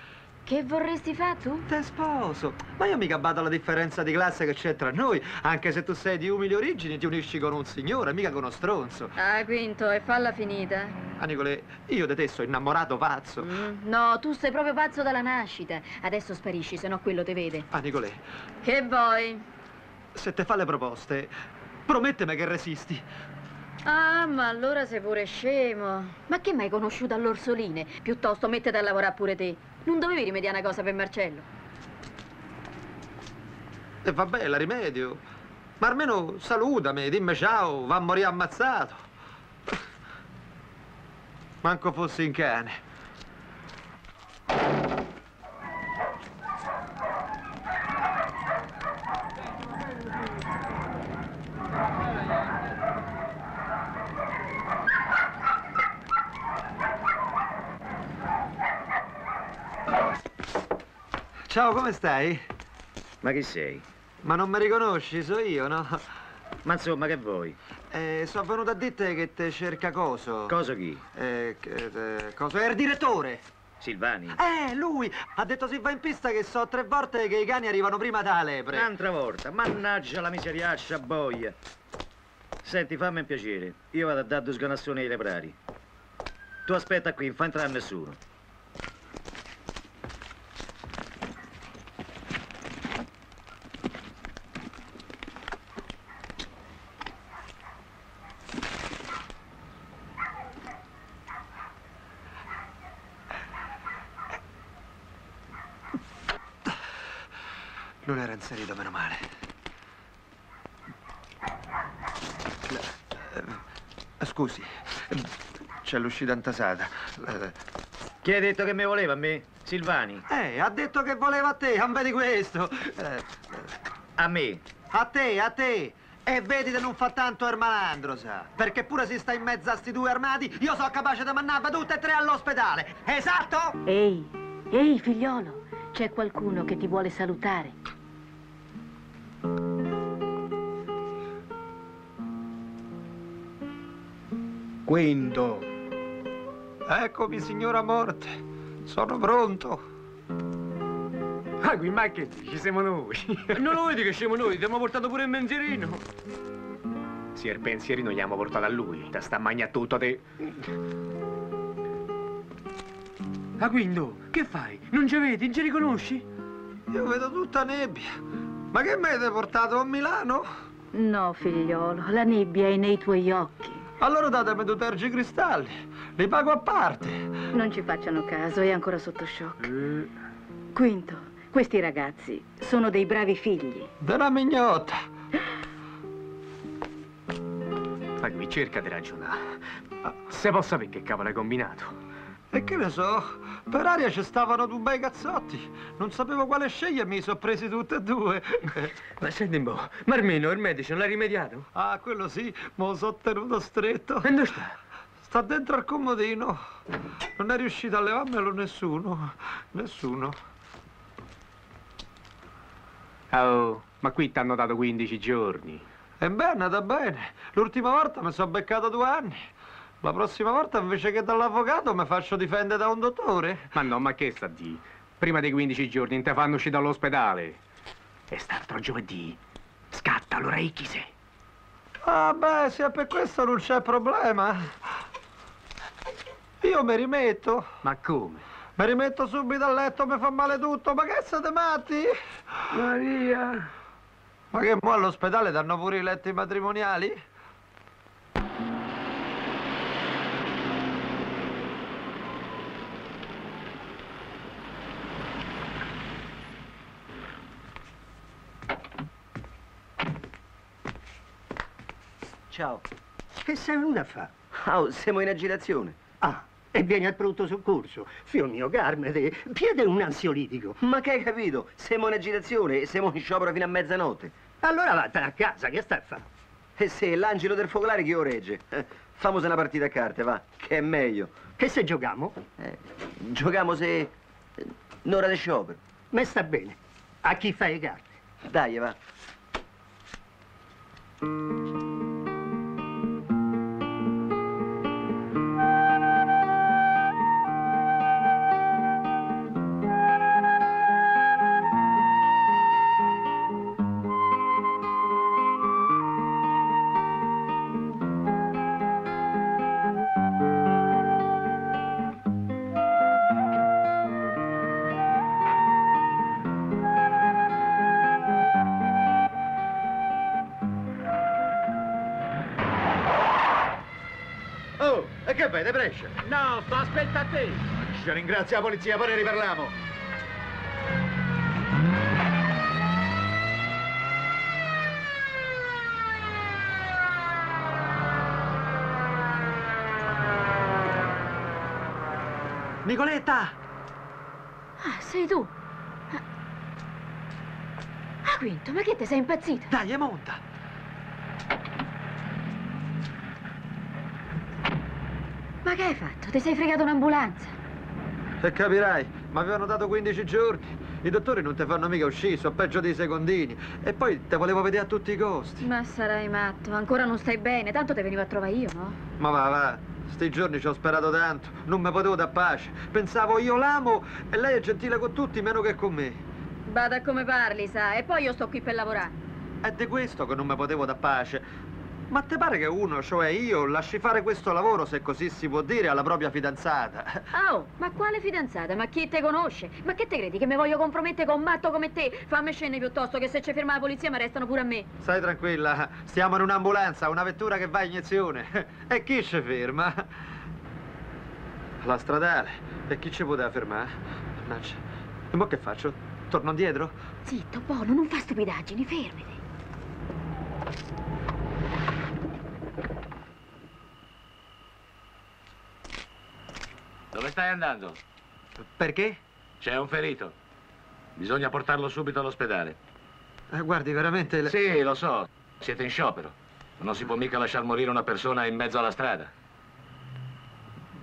Speaker 20: Che vorresti fare tu?
Speaker 1: Te sposo. Ma io mica bado alla differenza di classe che c'è tra noi. Anche se tu sei di umili origini, ti unisci con un signore, mica con uno stronzo.
Speaker 20: Ah, Quinto, e falla finita.
Speaker 1: Ah, Nicolè, io di te sono innamorato pazzo.
Speaker 20: Mm, no, tu sei proprio pazzo dalla nascita. Adesso sparisci, se no quello te vede.
Speaker 1: Ah, Nicolè,
Speaker 20: Che vuoi?
Speaker 1: se te fa le proposte, promettemi che resisti.
Speaker 20: Ah, ma allora sei pure scemo. Ma che mai conosciuto all'Orsoline? Piuttosto mettete a lavorare pure te. Non dovevi rimediare una cosa per Marcello?
Speaker 1: E vabbè, la rimedio. Ma almeno salutami, dimmi ciao, va a morire ammazzato. Manco fossi in cane. Ciao, come stai?
Speaker 21: Ma chi sei?
Speaker 1: Ma non mi riconosci, so io, no?
Speaker 21: Ma insomma, che vuoi?
Speaker 1: Eh, sono venuto a dirti che te cerca coso.
Speaker 21: Coso chi?
Speaker 1: Eh, eh, coso? È il direttore.
Speaker 21: Silvani?
Speaker 1: Eh, lui! Ha detto si va in pista che so tre volte che i cani arrivano prima dalla lepre.
Speaker 21: Un'altra volta, mannaggia la miseriaccia boia. Senti, fammi un piacere. Io vado a dare due sganassoni ai leprari. Tu aspetta qui, non fa entrare nessuno.
Speaker 1: Non era inserito, meno male. Eh, Scusi, c'è l'uscita intasata. Eh,
Speaker 21: Chi hai detto che mi voleva a me? Silvani?
Speaker 1: Eh, ha detto che voleva a te, non vedi questo? Eh,
Speaker 21: A me?
Speaker 1: a te, a te! E vedi che non fa tanto il malandro, sa? Perché pure se sta in mezzo a sti due armati, io sono capace di mannarvi tutte e tre all'ospedale. Esatto?
Speaker 7: Ehi, ehi, figliolo, c'è qualcuno che ti vuole salutare.
Speaker 1: Quinto. Eccomi, signora morte. Sono pronto.
Speaker 14: Ah, qui ma che ci siamo noi.
Speaker 16: Non lo vedi che siamo noi? Ti abbiamo portato pure il menzierino.
Speaker 14: Sì, il pensierino gli abbiamo portato a lui. Te sta a mangiare tutto te.
Speaker 16: Ah, quindi, che fai? Non ci vedi? Non ci riconosci?
Speaker 1: Io vedo tutta nebbia. Ma che mi avete portato a Milano?
Speaker 7: No, figliolo, la nebbia è nei tuoi occhi.
Speaker 1: Allora datemi due tergicristalli. Li pago a parte.
Speaker 7: Non ci facciano caso, è ancora sotto shock. Quinto, questi ragazzi sono dei bravi figli.
Speaker 1: Della mignotta.
Speaker 14: Ma qui cerca di ragionare. Se posso sapere che cavolo hai combinato.
Speaker 1: E che ne so, per aria ci stavano due bei cazzotti. Non sapevo quale scegliere, mi sono presi tutte e due.
Speaker 16: Ma senti un po', ma almeno il medico non l'ha rimediato?
Speaker 1: Ah, quello sì, me lo so tenuto stretto.
Speaker 16: E dove sta?
Speaker 1: Sta dentro al comodino. Non è riuscito a levarmelo nessuno. Nessuno.
Speaker 14: Oh, ma qui ti hanno dato 15 giorni.
Speaker 1: E è andata bene. L'ultima volta mi sono beccato due anni. La prossima volta invece che dall'avvocato mi faccio difendere da un dottore.
Speaker 14: Ma no, ma che sta di? Prima dei 15 giorni te fanno uscire dall'ospedale. E st'altro giovedì scatta allora chi sei?
Speaker 1: Ah beh, se è per questo non c'è problema. Io mi rimetto.
Speaker 14: Ma come?
Speaker 1: Mi rimetto subito a letto, mi fa male tutto. Ma che siete matti?
Speaker 16: Maria.
Speaker 1: Ma che mo all'ospedale danno pure i letti matrimoniali?
Speaker 9: Ciao.
Speaker 4: Che sei venuto a fare?
Speaker 9: Oh, siamo in agitazione.
Speaker 4: Ah, e vieni al pronto soccorso. Figlio mio, Carmete, piede un ansiolitico.
Speaker 9: Ma che hai capito? Siamo in agitazione e siamo in sciopero fino a mezzanotte.
Speaker 4: Allora vattene a casa, che stai a fare?
Speaker 9: E se l'angelo del focolare chi lo regge? Eh, famosa una partita a carte, va, che è meglio.
Speaker 4: Che se giochiamo?
Speaker 9: Eh, giochiamo se... eh, Un'ora di sciopero.
Speaker 4: Me sta bene. A chi fai le carte?
Speaker 9: Dai, va.
Speaker 6: Oh,
Speaker 18: sto aspetta a te.
Speaker 6: Ci ringrazia la polizia, poi ne riparliamo.
Speaker 1: Nicoletta!
Speaker 7: Ah, sei tu. Ah, ah, Quinto, ma che te sei impazzito?
Speaker 1: Dai, monta!
Speaker 7: Che hai fatto? Ti sei fregato un'ambulanza?
Speaker 1: E capirai, mi avevano dato 15 giorni. I dottori non ti fanno mica uscire, sono peggio dei secondini. E poi te volevo vedere a tutti i costi.
Speaker 7: Ma sarai matto, ancora non stai bene, tanto te venivo a trovare io, no?
Speaker 1: Ma va, va, sti giorni ci ho sperato tanto, non mi potevo dar pace. Pensavo io l'amo e lei è gentile con tutti, meno che con me.
Speaker 7: Bada come parli, sa, e poi io sto qui per lavorare.
Speaker 1: È di questo che non mi potevo dar pace. Ma te pare che uno, cioè io, lasci fare questo lavoro, se così si può dire, alla propria fidanzata?
Speaker 7: Oh, ma quale fidanzata? Ma chi te conosce? Ma che te credi, che mi voglio compromettere con un matto come te? Fammi scendere piuttosto, che se ci ferma la polizia mi restano pure a me.
Speaker 1: Stai tranquilla, stiamo in un'ambulanza, una vettura che va a iniezione. E chi ci ferma? La stradale. E chi ci poteva fermare? Mannaggia. E mo che faccio? Torno indietro?
Speaker 7: Zitto, Bono, non fa stupidaggini, fermati.
Speaker 12: Dove stai andando?
Speaker 1: Perché?
Speaker 12: C'è un ferito. Bisogna portarlo subito all'ospedale.
Speaker 1: Eh, guardi, veramente... le-
Speaker 12: Sì, lo so. Siete in sciopero. Non si può mica lasciar morire una persona in mezzo alla strada.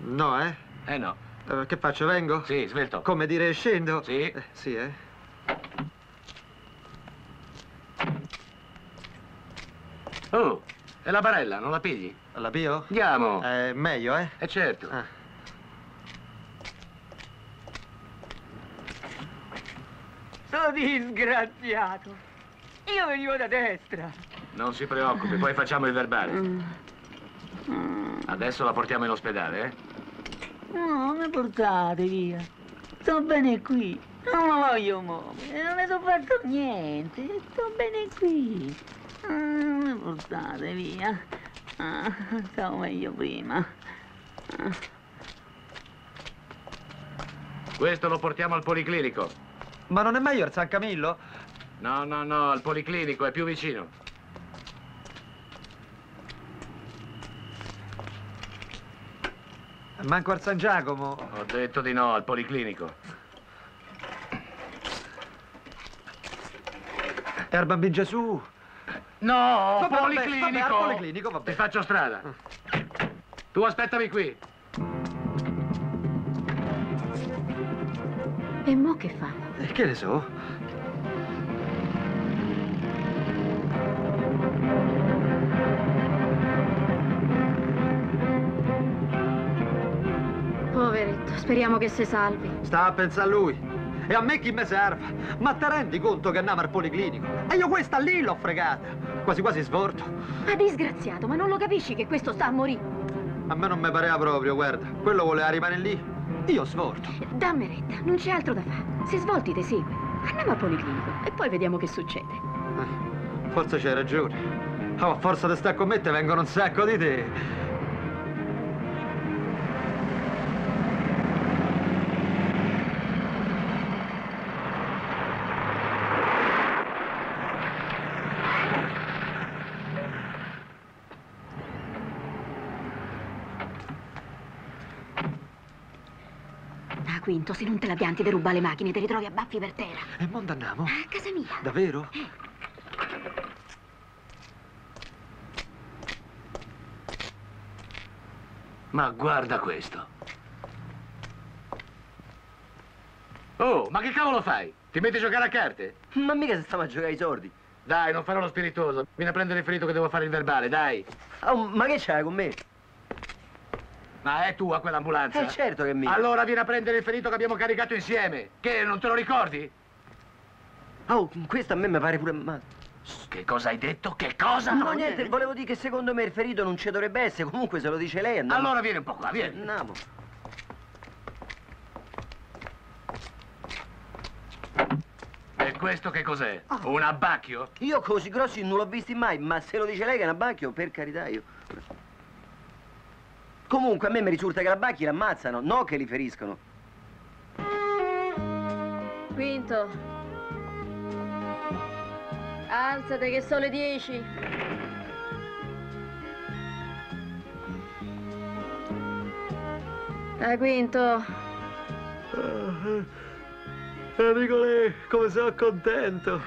Speaker 1: No, eh?
Speaker 12: Eh no.
Speaker 1: Eh, Che faccio, vengo?
Speaker 12: Sì, svelto.
Speaker 1: Come dire, scendo?
Speaker 12: Sì.
Speaker 1: Eh, sì, eh?
Speaker 12: Oh, e la barella, non la pigli?
Speaker 1: La pio?
Speaker 12: Andiamo.
Speaker 1: È meglio, eh?
Speaker 12: Eh certo.
Speaker 1: Ah.
Speaker 18: Sono disgraziato. Io venivo da destra.
Speaker 12: Non si preoccupi, poi facciamo il verbale.
Speaker 7: Mm.
Speaker 12: Adesso la portiamo in ospedale, eh?
Speaker 22: No, mi portate via. Sto bene qui. Non lo voglio muovere. Non mi sono fatto niente. Sto bene qui. Non mi portate via. Ah, stavo meglio prima. Ah.
Speaker 12: Questo lo portiamo al policlinico.
Speaker 1: Ma non è meglio il San Camillo?
Speaker 12: No, no, no, al policlinico, è più vicino.
Speaker 1: Manco al San Giacomo.
Speaker 12: Ho detto di no, al policlinico.
Speaker 1: E al Bambin Gesù?
Speaker 12: No,
Speaker 1: Vabbè, vabbè,
Speaker 12: policlinico.
Speaker 1: vabbè, al policlinico, vabbè.
Speaker 12: Ti faccio strada. Tu aspettami qui.
Speaker 7: E mo che fa?
Speaker 1: E che ne so?
Speaker 7: Poveretto, speriamo che si salvi.
Speaker 1: Sta a pensare a lui. E a me chi mi serve? Ma te rendi conto che andiamo al policlinico? E io questa lì l'ho fregata. Quasi quasi svorto.
Speaker 7: Ma disgraziato, ma non lo capisci che questo sta a morire?
Speaker 1: A me non mi pareva proprio, guarda. Quello voleva rimanere lì. Io svorto.
Speaker 7: Dammi retta, non c'è altro da fare. Se svolti ti segue. Andiamo al policlinico e poi vediamo che succede.
Speaker 1: Forse c'hai ragione. Oh, a forza di stare con me te vengono un sacco di te.
Speaker 7: Quinto, se non te la pianti deruba le macchine, te li trovi a baffi per terra.
Speaker 1: E mo andiamo?
Speaker 7: A casa mia.
Speaker 1: Davvero?
Speaker 12: Ma guarda questo. Oh, ma che cavolo fai? Ti metti a giocare a carte?
Speaker 21: Ma mica se stiamo a giocare ai sordi.
Speaker 12: Dai, non farò lo spiritoso. Vieni a prendere il ferito che devo fare il verbale, dai.
Speaker 21: Oh, ma che c'hai con me?
Speaker 12: Ma è tua quell'ambulanza?
Speaker 21: Eh, certo che è mia.
Speaker 12: Allora vieni a prendere il ferito che abbiamo caricato insieme. Che, non te lo ricordi?
Speaker 21: Oh, questo a me mi pare pure ma...
Speaker 12: Che cosa hai detto? Che cosa?
Speaker 21: No, niente, volevo dire che secondo me il ferito non ci dovrebbe essere. Comunque se lo dice lei andiamo.
Speaker 12: Allora vieni un po' qua, vieni.
Speaker 21: Andiamo.
Speaker 12: E questo che cos'è? Un abbacchio?
Speaker 21: Io così grossi non l'ho visti mai, ma se lo dice lei che è un abbacchio, per carità io. Comunque a me mi risulta che l'abbacchi l'ammazzano, no che li feriscono.
Speaker 7: Quinto. Alzate che sono le dieci. Dai, Quinto.
Speaker 1: Nicolè, come sono contento.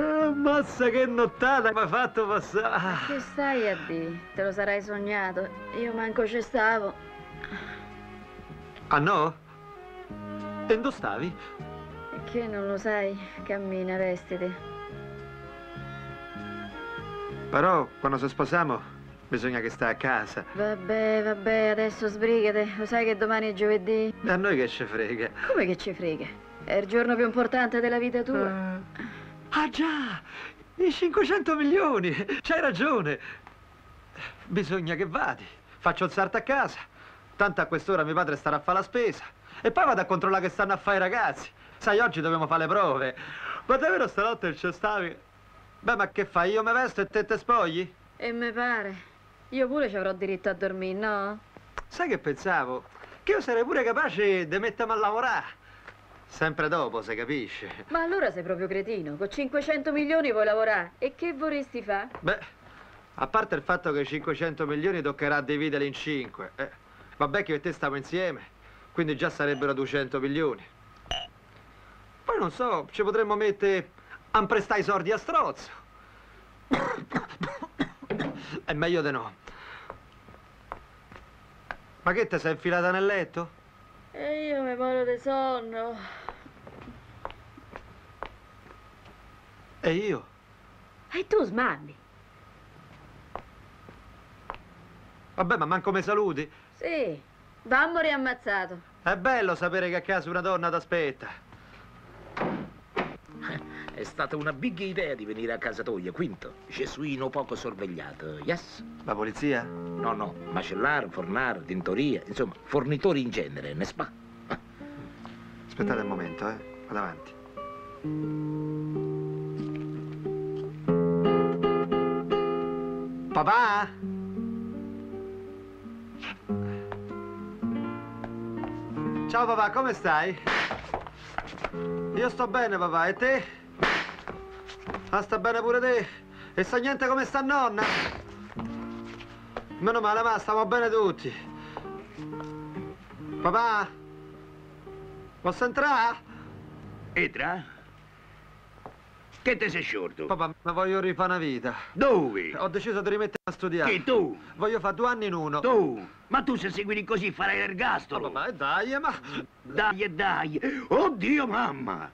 Speaker 1: Ah, Massa che nottata mi hai fatto passare.
Speaker 7: Che stai a dire? Te lo sarai sognato. Io manco ci stavo.
Speaker 1: Ah no? E dove stavi?
Speaker 7: Che non lo sai? Cammina, vestiti.
Speaker 1: Però quando ci sposiamo bisogna che stai a casa.
Speaker 7: Vabbè, vabbè, adesso sbrigate. Lo sai che domani è giovedì?
Speaker 1: E a noi che ci frega?
Speaker 7: Come che ci frega? È il giorno più importante della vita tua.
Speaker 1: Ah già, i 500 milioni, c'hai ragione. Bisogna che vadi. Faccio il sarto a casa. Tanto a quest'ora mio padre starà a fare la spesa. E poi vado a controllare che stanno a fare i ragazzi. Sai, oggi dobbiamo fare le prove. Ma davvero stanotte ci stavi? Beh, ma che fai? Io mi vesto e te te spogli?
Speaker 7: E me pare. Io pure ci avrò diritto a dormire, no?
Speaker 1: Sai che pensavo? Che io sarei pure capace di mettermi a lavorare. Sempre dopo, se capisce.
Speaker 7: Ma allora sei proprio cretino. Con 500 milioni vuoi lavorare. E che vorresti fare?
Speaker 1: Beh, a parte il fatto che 500 milioni toccherà dividerli in 5. Eh, vabbè che io e te stiamo insieme, quindi già sarebbero 200 milioni. Poi non so, ci potremmo mettere a prestare i soldi a strozzo. È meglio di no. Ma che te sei infilata nel letto?
Speaker 7: E io mi muoio di sonno.
Speaker 1: E io?
Speaker 7: E tu smanni.
Speaker 1: Vabbè, ma manco me saluti.
Speaker 7: Sì, Bambo riammazzato.
Speaker 1: È bello sapere che a casa una donna t'aspetta.
Speaker 12: È stata una big idea di venire a casa tua, quinto. Gesuino poco sorvegliato, yes?
Speaker 1: La polizia?
Speaker 12: No, no, macellar, fornar, tintoria, insomma, fornitori in genere, ne spa.
Speaker 1: Aspettate un momento, eh. Vado avanti. Papà? Ciao papà, come stai? Io sto bene papà, e te? Ah, sta bene pure te? E sa niente come sta nonna? Meno male, ma stiamo bene tutti. Papà? Posso entrare?
Speaker 3: Entra? Che te sei sciorto?
Speaker 1: Papà, mi voglio rifare una vita.
Speaker 3: Dove?
Speaker 1: Ho deciso di rimettermi a studiare.
Speaker 3: Che tu?
Speaker 1: Voglio fare due anni in uno.
Speaker 3: Tu? Ma tu se seguiti così farai l'ergastolo.
Speaker 1: Ma papà, dai, ma...
Speaker 3: Dai, e dai. Oddio, mamma.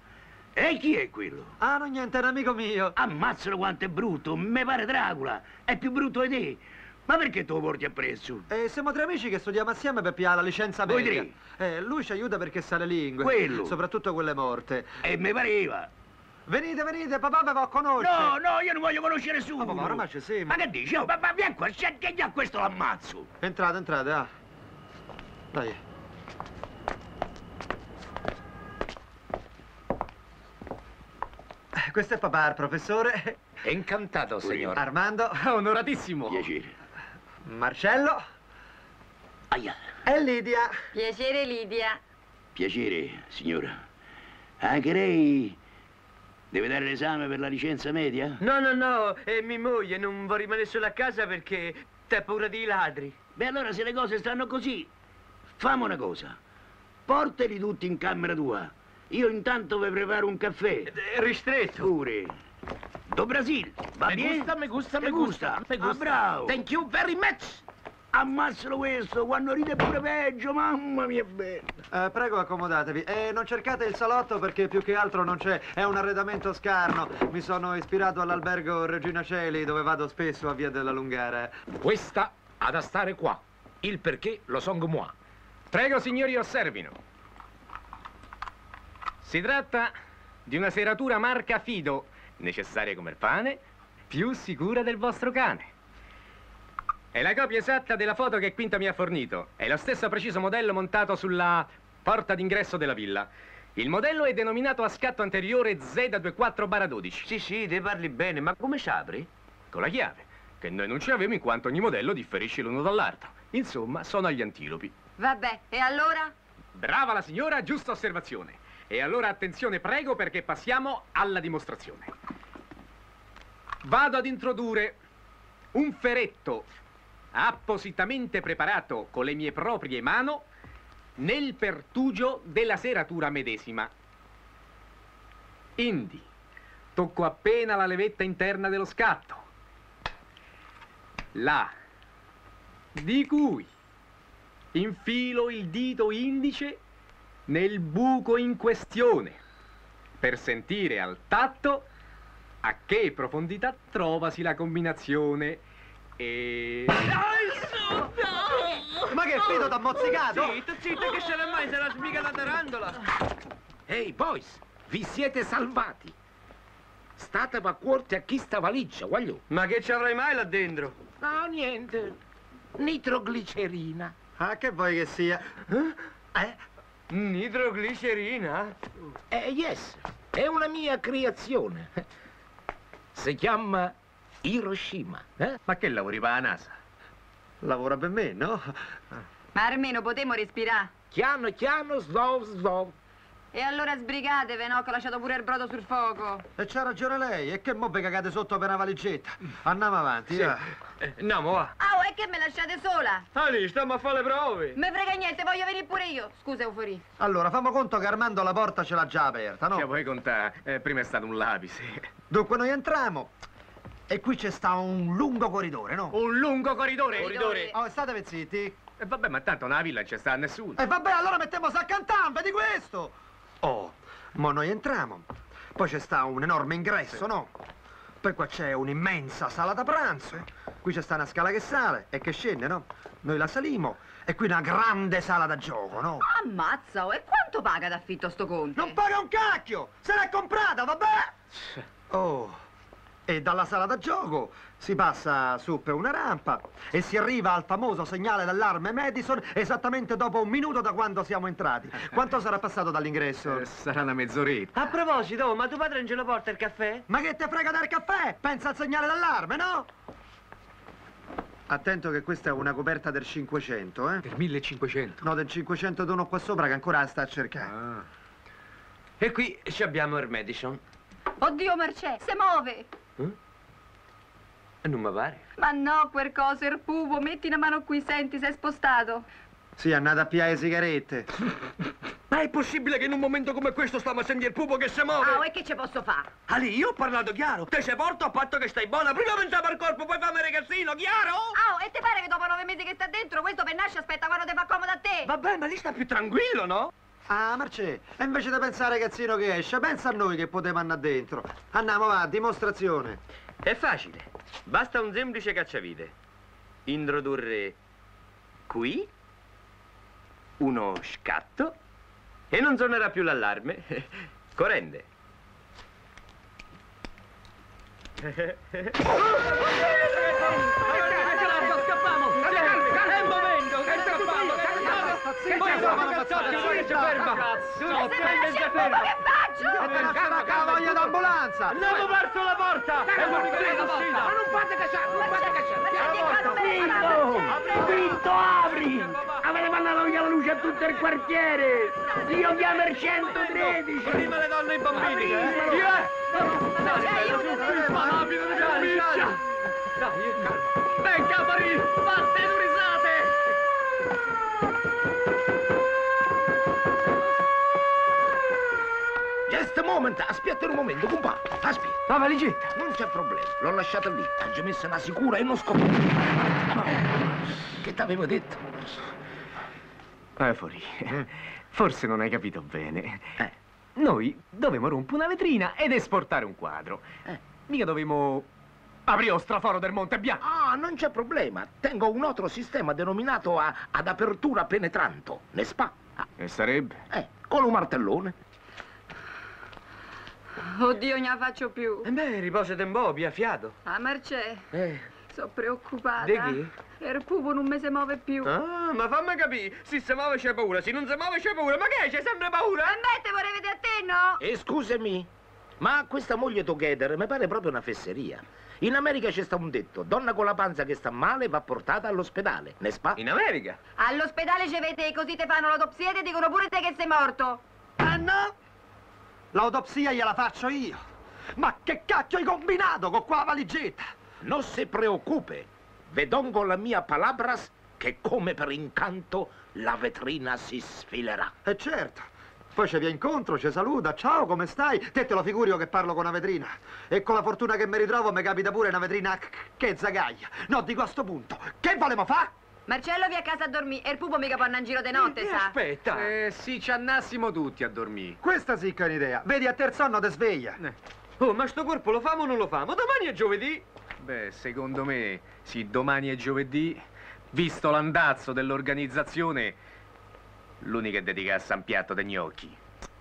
Speaker 3: E chi è quello?
Speaker 1: Ah, no, niente, è un amico mio.
Speaker 3: Ammazzalo quanto è brutto. Me pare Dracula. È più brutto di te. Ma perché tu lo porti appresso?
Speaker 1: Eh, siamo tre amici che studiamo assieme per piare la licenza
Speaker 3: Voi
Speaker 1: media. Eh, lui ci aiuta perché sa le lingue.
Speaker 3: Quello?
Speaker 1: Soprattutto quelle morte.
Speaker 3: E me pareva.
Speaker 1: Venite, venite, papà mi va a conoscere.
Speaker 3: No, no, io non voglio conoscere nessuno.
Speaker 1: Ma papà, oramai ci siamo.
Speaker 3: Ma che dici? Oh, ma vieni qua, che già questo l'ammazzo.
Speaker 1: Entrate, entrate, ah. Dai. Eh, Questo è papà, il professore.
Speaker 12: Incantato, signor.
Speaker 1: Armando.
Speaker 14: Onoratissimo.
Speaker 3: Piacere.
Speaker 1: Marcello.
Speaker 3: Aia.
Speaker 1: E Lidia.
Speaker 7: Piacere, Lidia.
Speaker 3: Piacere, signora. Anche lei deve dare l'esame per la licenza media?
Speaker 16: No, no, no, e mia moglie non vuole rimanere sola a casa perché t'ha paura dei ladri.
Speaker 3: Beh, allora se le cose stanno così, fammi una cosa. Portali tutti in camera tua. Io intanto vi preparo un caffè.
Speaker 16: È ristretto.
Speaker 3: Pure. Do Brasil, va
Speaker 16: Me
Speaker 3: bene?
Speaker 16: gusta, me gusta, me gusta, me
Speaker 3: Ah,
Speaker 16: gusta.
Speaker 3: bravo.
Speaker 16: Thank you very much.
Speaker 3: Ammazzalo questo, quando ride pure peggio, mamma mia bella.
Speaker 1: Eh, prego, accomodatevi. E non cercate il salotto perché più che altro non c'è. È un arredamento scarno. Mi sono ispirato all'albergo Regina Celi dove vado spesso a Via della Lungara.
Speaker 14: Questa ha da stare qua. Il perché lo song moi. Prego, signori, osservino. Si tratta di una seratura marca Fido, necessaria come il pane, più sicura del vostro cane. È la copia esatta della foto che Quinto mi ha fornito. È lo stesso preciso modello montato sulla porta d'ingresso della villa. Il modello è denominato a scatto anteriore Z24-12.
Speaker 16: Sì, sì, te parli bene, ma come ci apri?
Speaker 14: Con la chiave, che noi non ci avevamo in quanto ogni modello differisce l'uno dall'altro. Insomma, sono agli antilopi.
Speaker 11: Vabbè, e allora?
Speaker 14: Brava la signora, giusta osservazione. E allora attenzione, prego, perché passiamo alla dimostrazione. Vado ad introdurre un feretto appositamente preparato con le mie proprie mani nel pertugio della seratura medesima. Indi, tocco appena la levetta interna dello scatto. Là, di cui infilo il dito indice nel buco in questione per sentire al tatto a che profondità trovasi la combinazione e...
Speaker 1: Ma che fido t'ha mozzicato?
Speaker 16: Zitto, zitto, che ce l'ha mai, se la smiga la tarantola.
Speaker 12: Ehi, boys, vi siete salvati. State a cuorte a chi sta valigia, voglio.
Speaker 16: Ma che ci avrai mai là dentro?
Speaker 12: No, niente. Nitroglicerina.
Speaker 1: Ah, che vuoi che sia?
Speaker 16: Eh? Nitroglicerina?
Speaker 12: Eh, yes, è una mia creazione. Si chiama Hiroshima. Eh?
Speaker 14: Ma che lavori per la NASA?
Speaker 1: Lavora per me, no?
Speaker 11: Ma almeno potremmo respirare.
Speaker 12: Chiano, chiano, slov, slov.
Speaker 11: E allora sbrigatevi, no? Che ho lasciato pure il brodo sul fuoco.
Speaker 1: E c'ha ragione lei, e che mobbe cagate sotto per una valigetta? Andiamo avanti, va.
Speaker 16: Eh, andiamo, va.
Speaker 11: Ah, oh, è che me lasciate sola?
Speaker 16: Ah, lì, stiamo a fare le prove.
Speaker 11: Me frega niente, voglio venire pure io. Scusa, Eufori.
Speaker 1: Allora, famo conto che Armando la porta ce l'ha già aperta, no?
Speaker 14: Che vuoi contare? Eh, prima è stato un lapis.
Speaker 1: Dunque noi entriamo e qui c'è sta un lungo corridore, no?
Speaker 14: Un lungo corridore?
Speaker 11: Corridore.
Speaker 1: Oh, state zitti.
Speaker 14: E vabbè, ma tanto nella villa non c'è sta nessuno.
Speaker 1: E vabbè, allora mettiamo a cantare, vedi questo? Oh, mo noi entriamo. Poi c'è sta un enorme ingresso, no? Poi qua c'è un'immensa sala da pranzo. Qui c'è sta una scala che sale e che scende, no? Noi la salimo E qui una grande sala da gioco, no?
Speaker 11: Ammazza, oh, e quanto paga d'affitto sto conte?
Speaker 1: Non paga un cacchio! Se l'è comprata, vabbè! Oh, e dalla sala da gioco si passa su per una rampa e si arriva al famoso segnale d'allarme Madison esattamente dopo un minuto da quando siamo entrati. Quanto sarà passato dall'ingresso?
Speaker 14: sarà una mezz'oretta.
Speaker 16: A proposito, ma tuo padre non ce lo porta il caffè?
Speaker 1: Ma che te frega del caffè? Pensa al segnale d'allarme, no? Attento che questa è una coperta del 500, eh?
Speaker 14: Del 1500?
Speaker 1: No, del 500 d'uno qua sopra che ancora la sta a cercare.
Speaker 16: E qui ci abbiamo il Madison.
Speaker 11: Oddio, Mercè, se muove!
Speaker 16: Non mi pare.
Speaker 11: Ma no, quel coso, il pupo, metti una mano qui, senti, sei spostato.
Speaker 1: Sì, è andata a piare le sigarette.
Speaker 16: Ma è possibile che in un momento come questo stiamo a sentire il pupo che si muove?
Speaker 11: Ah, e che ci posso fare?
Speaker 16: Ali, io ho parlato chiaro. Te sei porto a patto che stai buona. Prima pensavo al corpo, poi fammi ragazzino, chiaro?
Speaker 11: Ah, e ti pare che dopo nove mesi che sta dentro, questo per nascere aspetta quando ti fa comodo a te?
Speaker 16: Vabbè, ma lì sta più tranquillo, no?
Speaker 1: Ah, Marce, e invece di pensare ragazzino che esce, pensa a noi che potevamo andare dentro. Andiamo, va, dimostrazione.
Speaker 16: È facile. Basta un semplice cacciavite. Introdurre qui uno scatto e non suonerà più l'allarme. Corrende.
Speaker 18: Scappiamo! Poi siamo cazzati, poi si ferma! Si ferma!
Speaker 11: Che faccio?
Speaker 1: E te lascerà la voglia d'ambulanza!
Speaker 18: Andiamo verso la porta! È l'unica uscita!
Speaker 4: Ma non fate cacciare, non fate cacciare!
Speaker 3: Quinto! Quinto, apri! Avete mandato via la luce a tutto il quartiere! Io chiamo il 113!
Speaker 16: Prima le donne e i bambini!
Speaker 18: Chi è? Dai, calma! Venga, Marie! Fatte due risate!
Speaker 3: Just a moment, aspetta un momento, compà. Aspetta.
Speaker 14: La valigetta!
Speaker 3: Non c'è problema, l'ho lasciata lì. Ha già messa una sicura e non scoperta. Che t'avevo detto?
Speaker 14: Eh, fuori. Forse non hai capito bene. Noi dovevamo rompere una vetrina ed esportare un quadro. Mica dovevamo aprire lo straforo del Monte Bianco.
Speaker 3: Ah, non c'è problema. Tengo un altro sistema denominato a- ad apertura penetranto. Ne spa.
Speaker 14: E sarebbe?
Speaker 3: Eh, con un martellone.
Speaker 11: Oddio, non la faccio più.
Speaker 16: E beh, riposate un po', via fiato.
Speaker 11: Ah, Mercè,
Speaker 16: Eh.
Speaker 11: sono preoccupata.
Speaker 16: Di chi?
Speaker 11: Il pupo non mi si muove più.
Speaker 16: Ah, ma fammi capire, se si muove c'è paura, se non si muove c'è paura, ma che c'è sempre paura?
Speaker 11: E beh, te vorrei vedere a te, no?
Speaker 3: E scusami, ma questa moglie Together mi pare proprio una fesseria. In America c'è sta un detto, donna con la panza che sta male va portata all'ospedale, ne spa?
Speaker 16: In America?
Speaker 11: All'ospedale ci vede così te fanno l'autopsia e ti dicono pure te che sei morto.
Speaker 1: Ah no? L'autopsia gliela faccio io. Ma che cacchio hai combinato con qua valigetta?
Speaker 3: Non si preoccupe, vedongo la mia palabras che come per incanto la vetrina si sfilerà.
Speaker 1: E certo. Poi ci via incontro, ci saluta. Ciao, come stai? Te te lo figuri io che parlo con una vetrina. E con la fortuna che mi ritrovo mi capita pure una vetrina che zagaglia. No, dico a sto punto. Che volemo fa?
Speaker 11: Marcello via a casa a dormire e il pupo mica può andare in giro di notte, sa?
Speaker 16: Aspetta.
Speaker 14: Eh, sì, ci annassimo tutti a dormire.
Speaker 1: Questa sì che è un'idea. Vedi, a terzonno te sveglia.
Speaker 16: Oh, ma sto corpo lo famo o non lo famo? Domani è giovedì.
Speaker 14: Beh, secondo me, sì, domani è giovedì, visto l'andazzo dell'organizzazione, l'unica è dedicata a San Piatto dei gnocchi.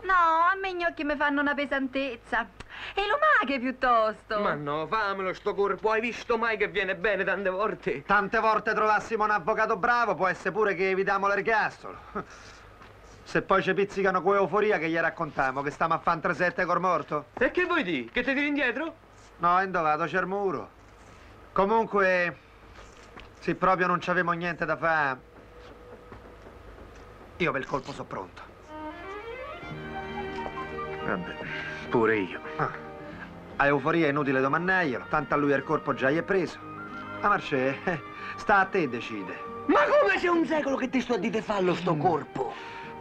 Speaker 11: No, a me gli occhi mi fanno una pesantezza. E lumache piuttosto.
Speaker 16: Ma no, famelo sto corpo, hai visto mai che viene bene tante volte?
Speaker 1: Tante volte trovassimo un avvocato bravo, può essere pure che evitiamo l'ergastolo. Se poi ci pizzicano con euforia che gli raccontiamo, che stiamo a un 3-7 col morto.
Speaker 16: E che vuoi di? Che ti tiri indietro?
Speaker 1: No, indovato, c'è il muro. Comunque, se proprio non c'avemo niente da fare, io per il colpo sono pronto.
Speaker 14: Vabbè, pure io.
Speaker 1: Ah, a euforia è inutile domandarglielo, tanto a lui il corpo già gli è preso. A Marce, eh, sta a te decide.
Speaker 3: Ma come c'è un secolo che ti sto a dire fallo sto corpo?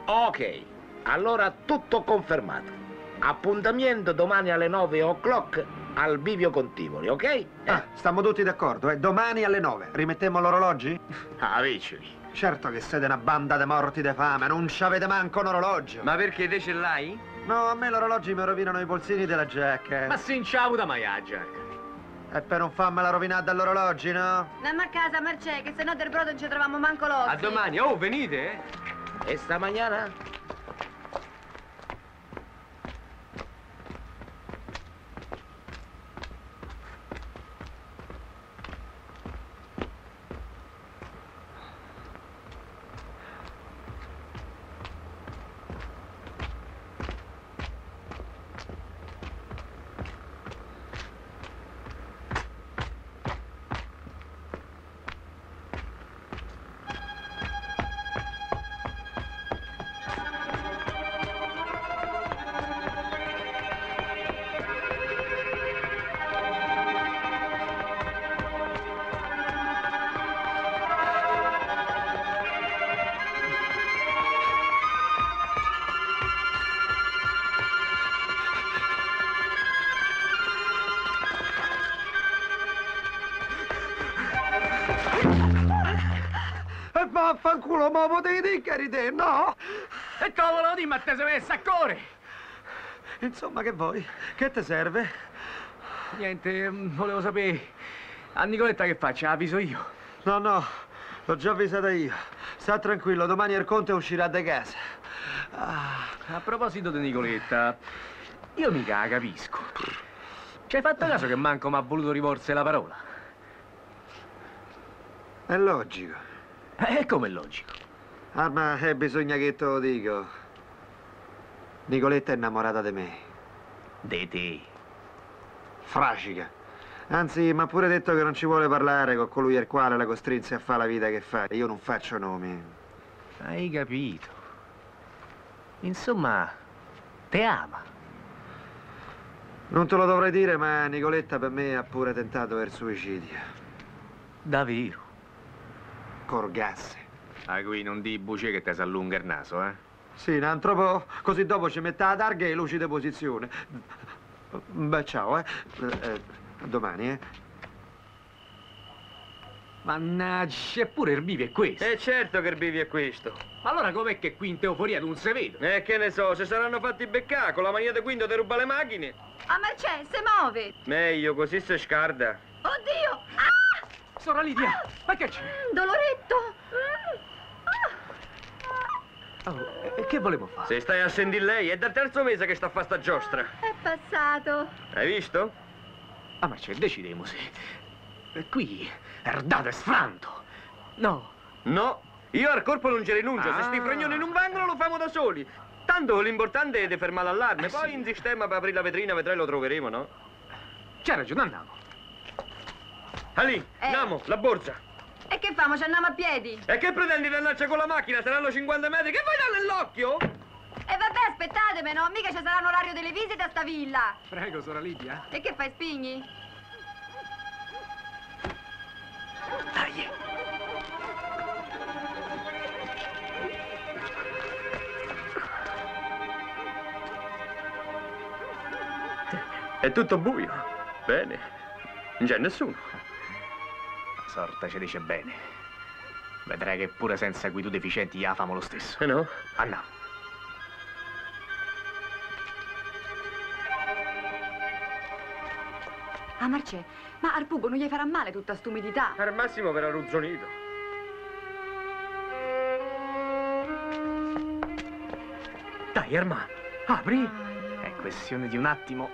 Speaker 3: Ok, allora tutto confermato. Appuntamento domani alle 9 o'clock al bivio Contimoli, ok? Eh,
Speaker 1: Ah, stiamo tutti d'accordo, eh? Domani alle 9. Rimettiamo l'orologi?
Speaker 3: Ah, vicini.
Speaker 1: Certo che siete una banda di morti di fame, non ci avete manco un orologio.
Speaker 16: Ma perché te ce l'hai?
Speaker 1: No, a me l'orologio mi rovinano i polsini della giacca.
Speaker 14: Ma si inciavo da maiaggia.
Speaker 1: E per non farmela rovinare dall'orologi, no?
Speaker 11: Andiamo a casa, Marcè, che se no del brodo non ci troviamo manco l'osso.
Speaker 14: A domani, oh, venite, eh?
Speaker 3: E stamattina?
Speaker 1: Vaffanculo, ma potevi eri te, no?
Speaker 14: E cavolo di ma te sei messa a cuore!
Speaker 1: Insomma, che vuoi? Che ti serve?
Speaker 14: Niente, mm, volevo sapere... A Nicoletta che faccia? Avviso io.
Speaker 1: No, no, l'ho già avvisata io. Sta tranquillo, domani il conte uscirà da casa.
Speaker 14: Ah, a proposito di Nicoletta, io mica la capisco. Ci hai fatto caso che manco mi ha voluto rivolgere la parola?
Speaker 1: È logico.
Speaker 14: E come è logico?
Speaker 1: Ah, ma eh, bisogna che te lo dico. Nicoletta è innamorata di me.
Speaker 14: De te.
Speaker 1: Fracica. Anzi, mi ha pure detto che non ci vuole parlare con colui al quale la costrinse a fare la vita che fa. Io non faccio nomi.
Speaker 14: Hai capito. Insomma, te ama.
Speaker 1: Non te lo dovrei dire, ma Nicoletta per me ha pure tentato il suicidio.
Speaker 14: Davvero?
Speaker 1: Col gas.
Speaker 14: A cui non di bugie che ti si allunga il naso, eh?
Speaker 1: Sì, un altro po', così dopo ci mette la targa e luci di posizione. Beh, ciao, eh. Eh, eh, domani, eh.
Speaker 14: Mannaggia, eppure il bivi è questo.
Speaker 16: E certo che il bivi è questo.
Speaker 14: Ma allora com'è che qui in teoforia non si vede?
Speaker 16: E che ne so, se saranno fatti beccare con la mania di quinto ti ruba le macchine.
Speaker 11: Ah, Marcè, se muove!
Speaker 16: Meglio, così si scarda.
Speaker 11: Oddio! Ah!
Speaker 14: Sora Lidia, ma che c'è?
Speaker 11: Doloretto!
Speaker 14: Oh, e che volevo fare?
Speaker 16: Se stai a sentire lei, è dal terzo mese che sta a fare sta giostra.
Speaker 11: È passato.
Speaker 16: Hai visto?
Speaker 14: Ah, ma c'è, decidemo se... E qui, erdate sfranto. No.
Speaker 16: No, io al corpo non ci rinuncio. Se sti
Speaker 14: Ah.
Speaker 16: fregnoni non vengono, lo famo da soli. Tanto l'importante è di fermare l'allarme.
Speaker 14: Eh,
Speaker 16: Poi
Speaker 14: sì.
Speaker 16: in sistema per aprire la vetrina, vedrai lo troveremo, no?
Speaker 14: C'hai ragione, andiamo.
Speaker 16: Ali,
Speaker 11: Eh.
Speaker 16: andiamo, la borsa.
Speaker 11: E che famo? Ci andiamo a piedi?
Speaker 16: E che pretendi di andarci con la macchina? Saranno 50 metri. Che vuoi dare nell'occhio?
Speaker 11: E vabbè, aspettatemi, no? Mica ci sarà un orario delle visite a sta villa.
Speaker 14: Prego, Sora Lidia.
Speaker 11: E che fai, spigni?
Speaker 14: Dai.
Speaker 16: È tutto buio. Bene. Non c'è nessuno.
Speaker 14: La sorta ci dice bene. Vedrai che pure senza guido deficienti la famo lo stesso.
Speaker 16: Eh no?
Speaker 14: Andiamo.
Speaker 11: Ah, Marcè, ma al pupo non gli farà male tutta st'umidità?
Speaker 16: Al massimo verrà ruzzonito.
Speaker 14: Dai, Erma, apri. È questione di un attimo.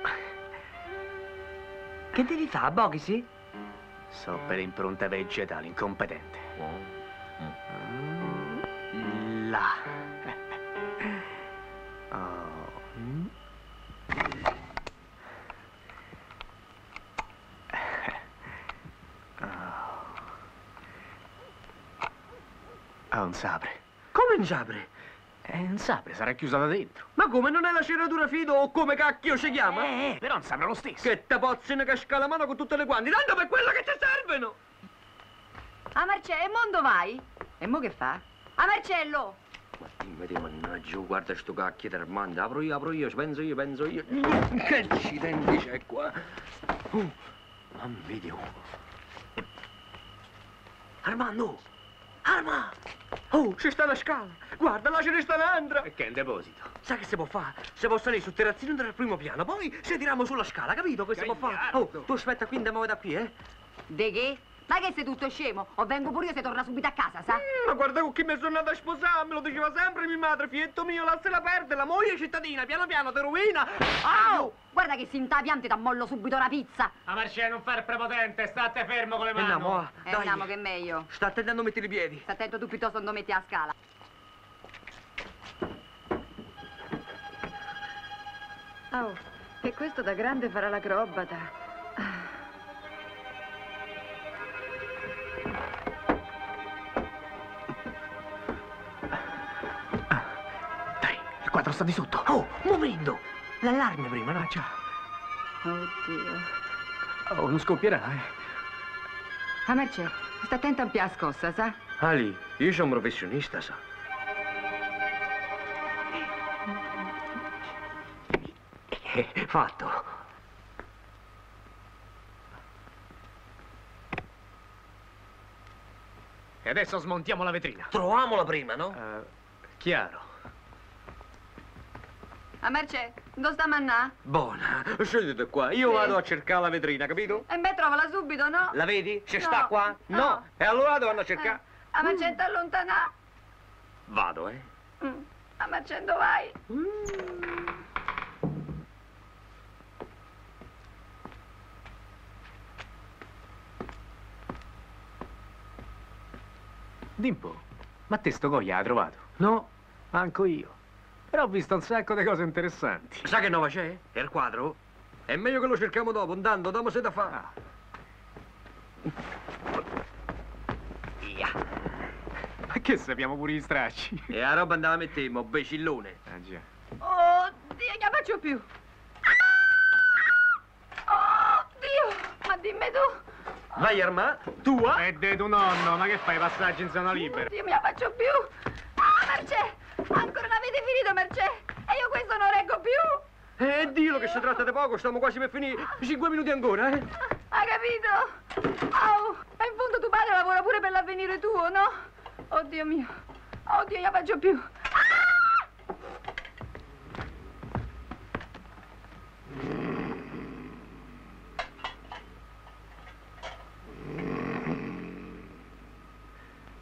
Speaker 5: Che devi fare, Bogisi?
Speaker 14: So per impronta vegetale incompetente. Là. Oh. mm. Ah, un sapre.
Speaker 16: Come un sapre?
Speaker 14: È un sapre, sarà chiusa da dentro.
Speaker 16: Ma come non è la ceratura fido o come cacchio si chiama?
Speaker 14: Eh, però un sapre lo stesso.
Speaker 16: Che te pozzino casca la mano con tutte le guanti, tanto per quello che ti servono!
Speaker 11: Ah, Marcè, e mondo vai? E mo che fa? Ah, Marcello!
Speaker 9: Dimmi te, mannaggia, guarda sto cacchio di Armando, apro io, apro io, ci penso io, penso io. Che accidenti c'è qua? Uh, mamma mia. Armando,
Speaker 16: Alma! Oh, ci sta una scala! Guarda, là ce ne sta un'altra!
Speaker 14: E che è un deposito?
Speaker 16: Sai che si può fare? Si può salire sul terrazzino del primo piano, poi ci tiriamo sulla scala, capito? Che si può fare? Oh, tu aspetta qui, andiamo da qui, eh?
Speaker 11: De che? Ma che sei tutto scemo? O vengo pure io se torna subito a casa, sa?
Speaker 16: Mm, ma guarda con chi mi sono andata a sposare, me lo diceva sempre mia madre, fietto mio, lasciala perdere, la moglie cittadina, piano piano, te rovina!
Speaker 11: Oh! Guarda che si intapiante ti ammollo subito la pizza!
Speaker 14: A Marcia, non fare prepotente, state fermo con le mani.
Speaker 16: Andiamo,
Speaker 11: Eh,
Speaker 16: dai.
Speaker 11: andiamo che è meglio.
Speaker 16: Sta attendendo a mettere i piedi.
Speaker 11: Sta attento tu piuttosto quando metti la scala.
Speaker 7: Oh, e questo da grande farà l'acrobata.
Speaker 16: Quadro sta di sotto. Oh, momento! L'allarme prima, no? Già.
Speaker 7: Oddio.
Speaker 14: Oh, non scoppierà, eh.
Speaker 7: A merce, sta attento a un pia scossa, sa?
Speaker 16: Ali, io sono un professionista, sa. Eh, fatto.
Speaker 14: E adesso smontiamo la vetrina.
Speaker 16: Troviamola prima, no?
Speaker 14: Eh, chiaro.
Speaker 11: A merce, dove sta mannà?
Speaker 16: Buona, scendete qua, io
Speaker 11: Sì.
Speaker 16: vado a cercare la vetrina, capito?
Speaker 11: E me trovala subito, no?
Speaker 16: La vedi? Ci
Speaker 11: No,
Speaker 16: sta qua?
Speaker 11: no.
Speaker 16: E allora dove vanno a cercare?
Speaker 11: Eh, a merce ti allontana.
Speaker 16: Vado, eh.
Speaker 11: Mm. A dove vai?
Speaker 14: Dimpo, ma te sto Goya l'ha trovato?
Speaker 16: No.
Speaker 14: Manco io. Però ho visto un sacco di cose interessanti.
Speaker 16: Sa che nova c'è? È il quadro? È meglio che lo cerchiamo dopo, andando, dopo se da fa.
Speaker 14: Ma che sappiamo pure gli stracci?
Speaker 16: E la roba andava a metteremo, becillone.
Speaker 14: Ah già.
Speaker 11: Oddio, che faccio più? Oddio, ma dimmi tu.
Speaker 16: Vai Armà, tua?
Speaker 14: E de tu nonno, ma che fai passaggi in zona libera?
Speaker 11: Dio, mi la faccio più. Ah, Merce, ancora non avete finito, Merce. E io questo non reggo più.
Speaker 16: Eh, dillo che si tratta di poco, stiamo quasi per finire. Cinque minuti ancora, eh?
Speaker 11: Hai capito? Oh, e in fondo tuo padre lavora pure per l'avvenire tuo, no? Oddio mio. Oddio, io faccio più.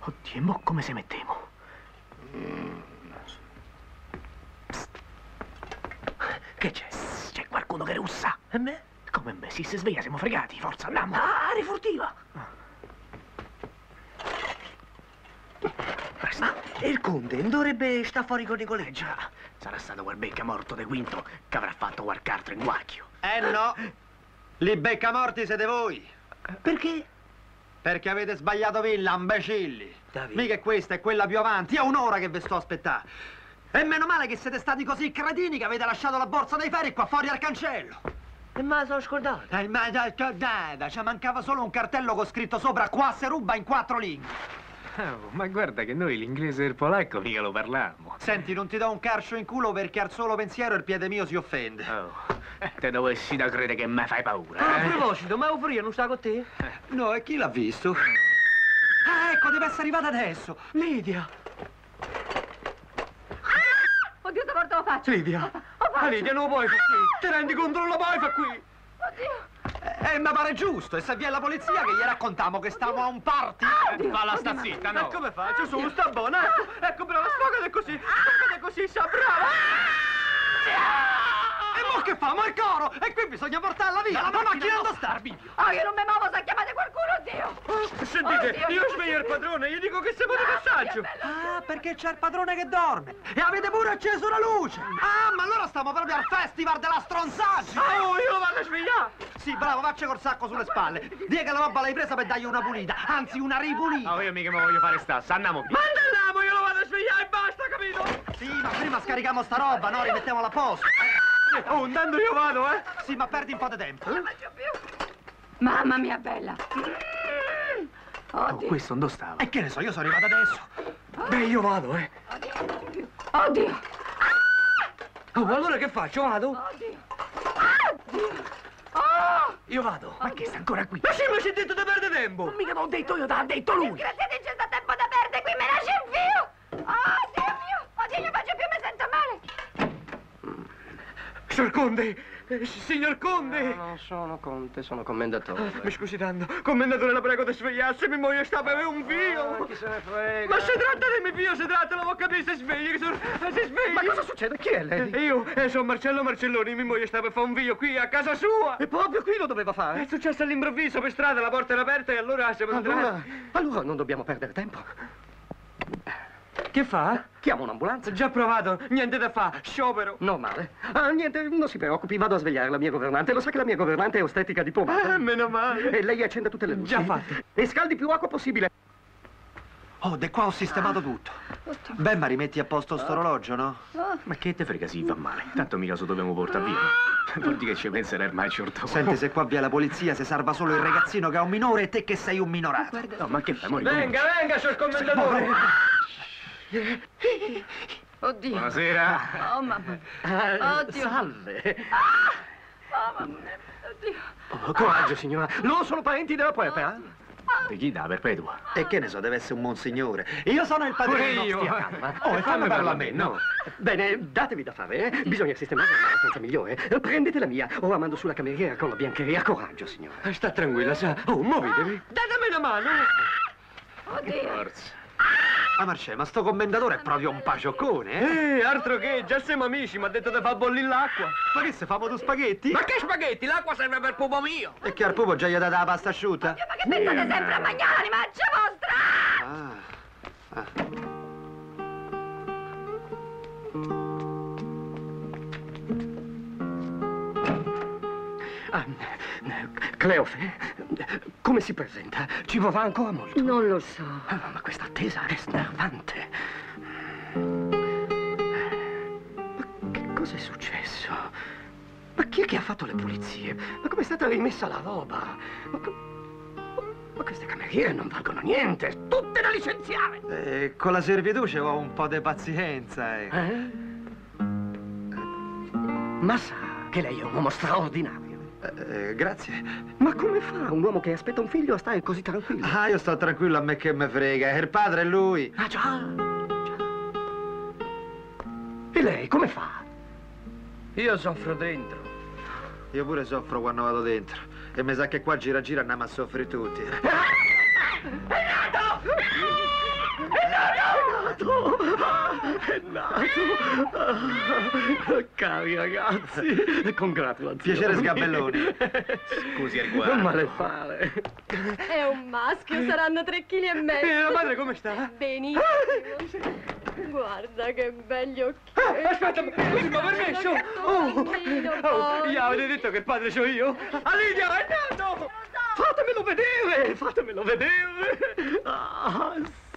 Speaker 16: Oddio, e mo come se mettiamo? Che c'è? C'è qualcuno che russa? E me? Come me? Si si sveglia, siamo fregati, forza, andiamo. Ah, rifurtiva! Ma il conte non dovrebbe sta fuori con Nicolè? Già, sarà stato quel becca morto de Quinto che avrà fatto qualche altro in guacchio.
Speaker 1: Eh no, li becca morti siete voi.
Speaker 16: Perché?
Speaker 1: Perché avete sbagliato villa, imbecilli.
Speaker 16: Davide.
Speaker 1: Mica questa è quella più avanti, è un'ora che vi sto a aspettare. E meno male che siete stati così cretini che avete lasciato la borsa dei ferri qua fuori al cancello.
Speaker 16: E me la sono scordata.
Speaker 1: Eh, ma dai, dai, dai, ci mancava solo un cartello con scritto sopra qua se ruba in quattro lingue.
Speaker 14: Oh, ma guarda che noi l'inglese e il polacco mica lo parliamo.
Speaker 1: Senti, non ti do un carcio in culo perché al solo pensiero il piede mio si offende.
Speaker 14: Oh, te dovessi da credere che me fai paura,
Speaker 16: Ah, a
Speaker 14: eh?
Speaker 16: proposito, ma Euforia non sta con te?
Speaker 1: No, e chi l'ha visto? Ah, ecco, deve essere arrivata adesso.
Speaker 16: Lidia.
Speaker 11: Oddio, che porta lo faccio?
Speaker 16: Lidia. Ah, Lidia, non lo puoi fare qui. Ti rendi conto, non lo puoi fare qui.
Speaker 11: Oddio.
Speaker 1: Eh, mi pare giusto, e se viene la polizia che gli raccontiamo che stiamo a un party?
Speaker 14: Eh, Falla sta zitta, no?
Speaker 16: E come faccio? Su, sta buona. Ecco, brava, sfogate così. Sfogate così, sa, brava.
Speaker 1: E mo che fa? Ma il coro! E qui bisogna portarla via! La, macchina dove sta?
Speaker 11: Oh, io non mi muovo, se chiamate qualcuno, Oddio,
Speaker 16: io sveglio il padrone, gli dico che siamo di passaggio.
Speaker 1: Ah, perché c'è il padrone che dorme! E avete pure acceso la luce! Ah, ma allora stiamo proprio al festival della stronzaggine!
Speaker 16: Oh, io lo vado a svegliare!
Speaker 1: Sì, bravo, faccia col sacco sulle spalle! Dì che la roba l'hai presa per dargli una pulita, anzi una ripulita!
Speaker 14: Oh, io mica mi voglio fare stassa, andiamo via.
Speaker 16: Manda andiamo, io lo vado a svegliare e basta, capito?
Speaker 1: Sì, ma prima scarichiamo sta roba, no? Rimettiamola a posto!
Speaker 16: Oh, intanto io vado, eh?
Speaker 1: Sì, ma perdi un po' di tempo!
Speaker 11: Mamma mia, bella. Oddio.
Speaker 16: oh questo dove stava?
Speaker 1: E che ne so, io sono arrivato adesso.
Speaker 16: Beh, io vado, eh.
Speaker 11: Oddio. Oddio. Ah!
Speaker 16: Oh, allora che faccio? Vado?
Speaker 11: Oddio. Oddio. Oh!
Speaker 16: Io vado. Oddio.
Speaker 11: Ma che
Speaker 16: sta ancora qui? Ma sì, ma c'è detto da perdere tempo.
Speaker 11: Non mica l'ho detto io, te l'ha detto lui. Grazie, c'è stato tempo da perdere
Speaker 14: qui, me lasci
Speaker 11: in fio. Oh, mio. Oddio, io faccio più, mi sento male.
Speaker 16: Sciorconde,
Speaker 14: signor Conde!
Speaker 9: No, non sono conte, sono commendatore.
Speaker 14: Mi scusi tanto, commendatore, la prego di svegliarsi, mi moglie sta per un figlio!
Speaker 9: Ah, chi se ne frega?
Speaker 14: Ma si tratta di mio figlio, si tratta, la bocca di si svegli, sono... si svegli!
Speaker 9: Ma cosa succede? Chi è lei?
Speaker 14: Eh, Io, eh, sono Marcello Marcelloni, mia moglie sta per fare un figlio qui, a casa sua!
Speaker 9: E proprio qui lo doveva fare?
Speaker 14: È successo all'improvviso, per strada, la porta era aperta e allora siamo
Speaker 9: Allora,
Speaker 14: entrati.
Speaker 9: allora non dobbiamo perdere tempo.
Speaker 14: Che fa?
Speaker 9: Chiamo un'ambulanza.
Speaker 14: Già provato, niente da fare, sciopero.
Speaker 9: Normale. Ah, niente, non si preoccupi, vado a svegliare la mia governante. Lo sa che la mia governante è ostetica diplomata.
Speaker 14: Eh, meno male.
Speaker 9: E lei accende tutte le luci.
Speaker 14: Già fatto.
Speaker 9: E scaldi più acqua possibile.
Speaker 1: Oh, de qua ho sistemato tutto. Beh, ma rimetti a posto sto orologio, no?
Speaker 14: Ma che te frega, sì, va male. Tanto mica so dobbiamo portare via. Vuol dire che ci penserà ormai certo.
Speaker 1: Senti, se qua via la polizia si salva solo il ragazzino che è un minore e te che sei un minorato.
Speaker 14: No, ma che fai? Mo'
Speaker 18: Venga, venga, signor commendatore!
Speaker 11: Oddio.
Speaker 14: Buonasera.
Speaker 11: Oh, mamma.
Speaker 9: Ah,
Speaker 11: Oddio.
Speaker 9: Salve.
Speaker 11: Oh, mamma. Oddio.
Speaker 9: Oh, coraggio, signora. Non sono parenti della puerpera?
Speaker 14: Di chi da perpetua?
Speaker 1: E che ne so, deve essere un monsignore. Io sono il padrino.
Speaker 14: Pure io.
Speaker 9: Stia calma.
Speaker 1: Oh, e fammi parlare a me, no?
Speaker 9: Bene, datevi da fare, eh? Bisogna sistemare una stanza migliore. Eh, Prendete la mia. Ora mando sulla cameriera con la biancheria. Coraggio, signora.
Speaker 14: Eh, Sta tranquilla, sa. Oh, muovetevi.
Speaker 18: Datemi una mano!
Speaker 11: Oddio.
Speaker 14: Forza.
Speaker 1: Ma Marcello, ma sto commendatore è proprio un pacioccone, eh?
Speaker 14: Eh, altro che, già siamo amici, mi ha detto di far bollire l'acqua.
Speaker 1: Ma che se famo due spaghetti?
Speaker 18: Ma che spaghetti? L'acqua serve per pupo mio!
Speaker 1: E che al pupo già gli ha dato la pasta asciutta?
Speaker 11: Ma che pensate sempre a mangiare l'animaccia vostra?
Speaker 1: Ah. ah.
Speaker 9: Cleofe, come si presenta? Ci vorrà ancora molto?
Speaker 23: Non lo so.
Speaker 9: Ah, ma questa attesa è snervante. Ma che cosa è successo? Ma chi è che ha fatto le pulizie? Ma come è stata rimessa la roba? Ma, ma queste cameriere non valgono niente, tutte da licenziare!
Speaker 1: Eh, con la servitù ci ho un po' di pazienza, eh.
Speaker 9: Eh? Ma sa che lei è un uomo straordinario.
Speaker 1: Eh, grazie.
Speaker 9: Ma come fa un uomo che aspetta un figlio a stare così tranquillo?
Speaker 1: Ah, io sto tranquillo, a me che me frega. Il padre è lui.
Speaker 9: Ah, già. E lei come fa?
Speaker 18: Io soffro dentro.
Speaker 1: Io pure soffro quando vado dentro. E mi sa che qua gira gira andiamo a soffrire tutti.
Speaker 9: È nato! È nato! Cari ragazzi, congratulazioni.
Speaker 1: Piacere sgabelloni.
Speaker 14: Scusi a
Speaker 9: Non
Speaker 14: riguardo.
Speaker 9: male fare.
Speaker 11: È un maschio, saranno tre chili e mezzo.
Speaker 14: Eh, la madre come sta?
Speaker 11: Benissimo. Guarda che belli occhi.
Speaker 14: Ah, aspetta, scusi, ma permesso? Oh, oh, io avete detto che il padre c'ho io? Alidia, è nato!
Speaker 9: Fatemelo vedere, fatemelo vedere. Ah, secca.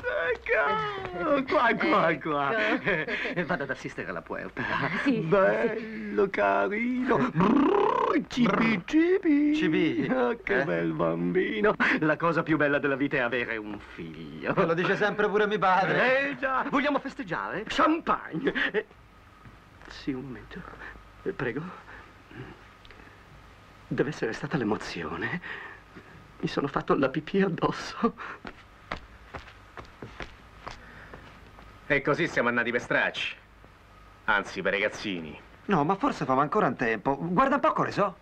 Speaker 9: Qua, qua, qua. Eh, Vado ad assistere alla puerta.
Speaker 23: Sì,
Speaker 9: Bello, carino. Brrr, Cipi, cipi.
Speaker 1: Cipi?
Speaker 9: Ah, che
Speaker 1: Eh?
Speaker 9: bel bambino. La cosa più bella della vita è avere un figlio.
Speaker 1: Lo dice sempre pure mio padre.
Speaker 9: Eh già, vogliamo festeggiare? Champagne. Eh, Sì, un momento. Eh, Prego. Deve essere stata l'emozione. Mi sono fatto la pipì addosso.
Speaker 14: E così siamo andati per stracci. Anzi, per ragazzini.
Speaker 1: No, ma forse famo ancora in tempo. Guarda un po' come so.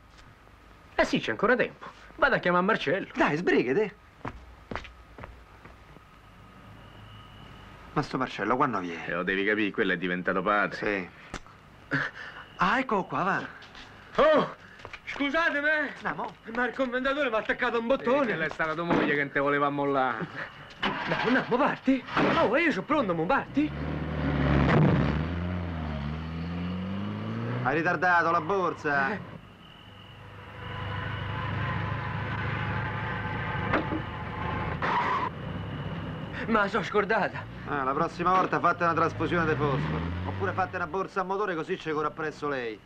Speaker 14: Eh sì, c'è ancora tempo. Vado a chiamare Marcello.
Speaker 1: Dai, sbrighati. Ma sto Marcello, quando viene?
Speaker 14: E lo devi capire, quello è diventato padre.
Speaker 1: Sì. Ah, ecco qua, va.
Speaker 18: Oh, scusatemi.
Speaker 1: Andiamo.
Speaker 18: Ma il commendatore mi ha attaccato un bottone.
Speaker 14: quella è stata tua moglie che non te voleva mollare.
Speaker 18: No, andiamo, parti. Oh, io sono pronto, mo parti.
Speaker 1: Hai ritardato la borsa.
Speaker 18: Ma sono scordata.
Speaker 1: Ah, la prossima volta fate una trasfusione di fosforo. Oppure fate una borsa a motore così ci corre appresso lei.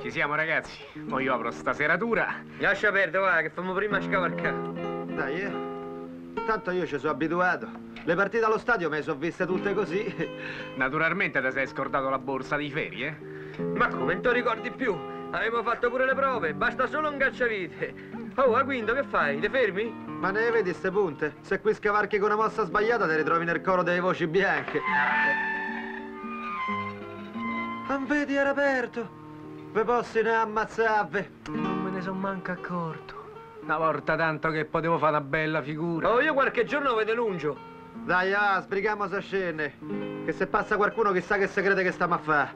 Speaker 14: Ci siamo, ragazzi. Mo io apro sta seratura.
Speaker 18: Lascia perdere, va, che famo prima a scavalcare.
Speaker 1: Dai, eh. Tanto io ci sono abituato. Le partite allo stadio me le sono viste tutte così.
Speaker 14: Naturalmente ti sei scordato la borsa di ferie, eh?
Speaker 18: Ma come, non ti ricordi più? Avevo fatto pure le prove, basta solo un cacciavite. Oh, Aguindo, che fai? Ti fermi?
Speaker 1: Ma ne vedi ste punte? Se qui scavarchi con una mossa sbagliata ti ritrovi nel coro delle voci bianche. Non vedi, era aperto. Ve posso ne ammazzarve.
Speaker 14: Non me ne sono manco accorto. Una volta tanto che potevo fare una bella figura.
Speaker 18: Oh, io qualche giorno ve denuncio.
Speaker 1: Dai, ah, sbrighiamo a scene. Che se passa qualcuno chissà che se crede che stiamo a fare.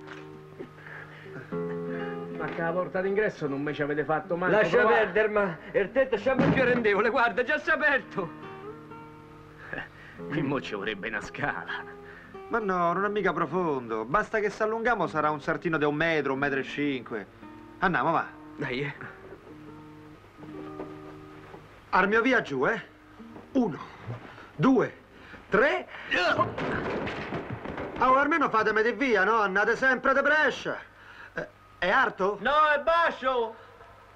Speaker 14: Ma che la porta d'ingresso non me ci avete fatto mai.
Speaker 18: Lascia perdere, ma il tetto è sempre più rendevole, guarda, già si è aperto.
Speaker 14: Qui mo ci vorrebbe una scala.
Speaker 1: Ma no, non è mica profondo. Basta che se allungiamo sarà un sartino di un metro, un metro e cinque. Andiamo, va.
Speaker 14: Dai, eh.
Speaker 1: Armio via giù, eh? Uno, due, tre. Oh, almeno fatemi di via, no? Andate sempre di Brescia. Eh, è arto?
Speaker 18: No, è bascio.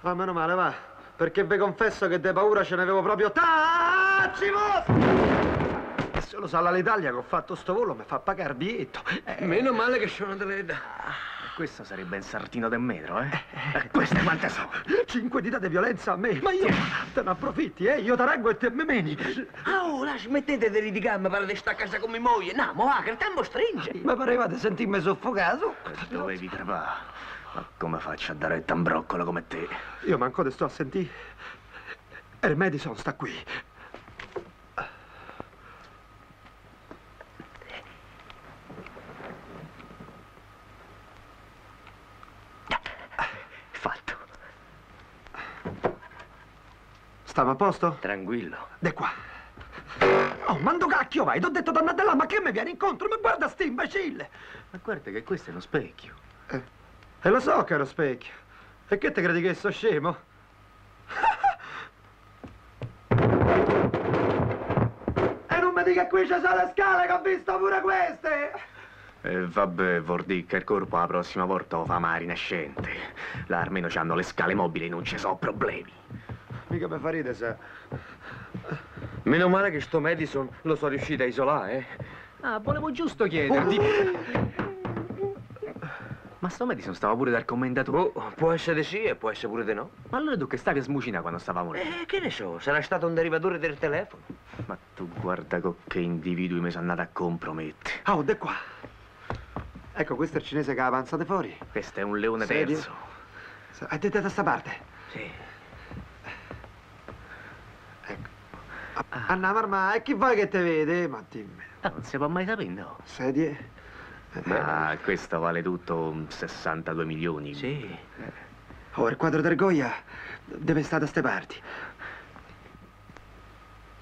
Speaker 1: Ah, meno male, va. Perché vi confesso che de paura ce ne avevo proprio tacimo! E solo sa l'Italia che ho fatto sto volo mi fa pagare biglietto.
Speaker 18: Eh, Meno male che sono delle.
Speaker 14: Questo sarebbe un sartino del metro, eh?
Speaker 1: Eh, Queste quante sono? Cinque dita di violenza a me. Ma io te ne approfitti, eh? Io ti reggo e te me meni.
Speaker 18: Ah, oh, là, smettete di litigare, mi pare di stare a casa con mia moglie. No, mo va, che il tempo stringe.
Speaker 1: Mi pareva di sentirmi soffocato.
Speaker 14: Dovevi crepare. Ma come faccio a dare il tambroccolo come te?
Speaker 1: Io manco te sto a sentire. E il Madison sta qui. Stiamo a posto?
Speaker 14: Tranquillo.
Speaker 1: De qua. Oh, mando cacchio vai, t'ho detto tornate là, ma che mi viene incontro? Ma guarda sti imbecille!
Speaker 14: Ma guarda che questo è uno specchio.
Speaker 1: Eh, e lo so che è lo specchio. E che te credi che sto scemo? e non mi dica che qui ci sono le scale che ho visto pure queste!
Speaker 14: Eh, vabbè, Vordic, il corpo la prossima volta lo fa ma rinascente. Là almeno c'hanno le scale mobili, non ci sono problemi.
Speaker 1: Mica mi fa ridere se...
Speaker 18: Meno male che sto Madison lo sono riuscito a isolare, eh.
Speaker 14: Ah, volevo giusto chiederti. Ma sto Madison stava pure dal commendatore.
Speaker 18: Oh, può essere sì e può essere pure di no.
Speaker 14: Ma allora tu che stavi a smucina quando stavamo lì?
Speaker 18: Eh, che ne so, sarà stato un derivatore del telefono.
Speaker 14: Ma tu guarda con che individui mi sono andato a compromettere.
Speaker 1: Oh, de qua. Ecco, questo è il cinese che ha avanzato fuori.
Speaker 14: Questo è un leone
Speaker 1: Serio?
Speaker 14: terzo.
Speaker 1: E te da sta parte?
Speaker 18: Sì.
Speaker 1: Andiamo ormai, e chi vuoi che te vede? Ma dimmi.
Speaker 14: Ah, non si può mai sapere, no?
Speaker 1: Sedie?
Speaker 14: Ma questo vale tutto mm, 62 milioni.
Speaker 18: Sì.
Speaker 1: Oh, il quadro del Goya deve stare da ste parti.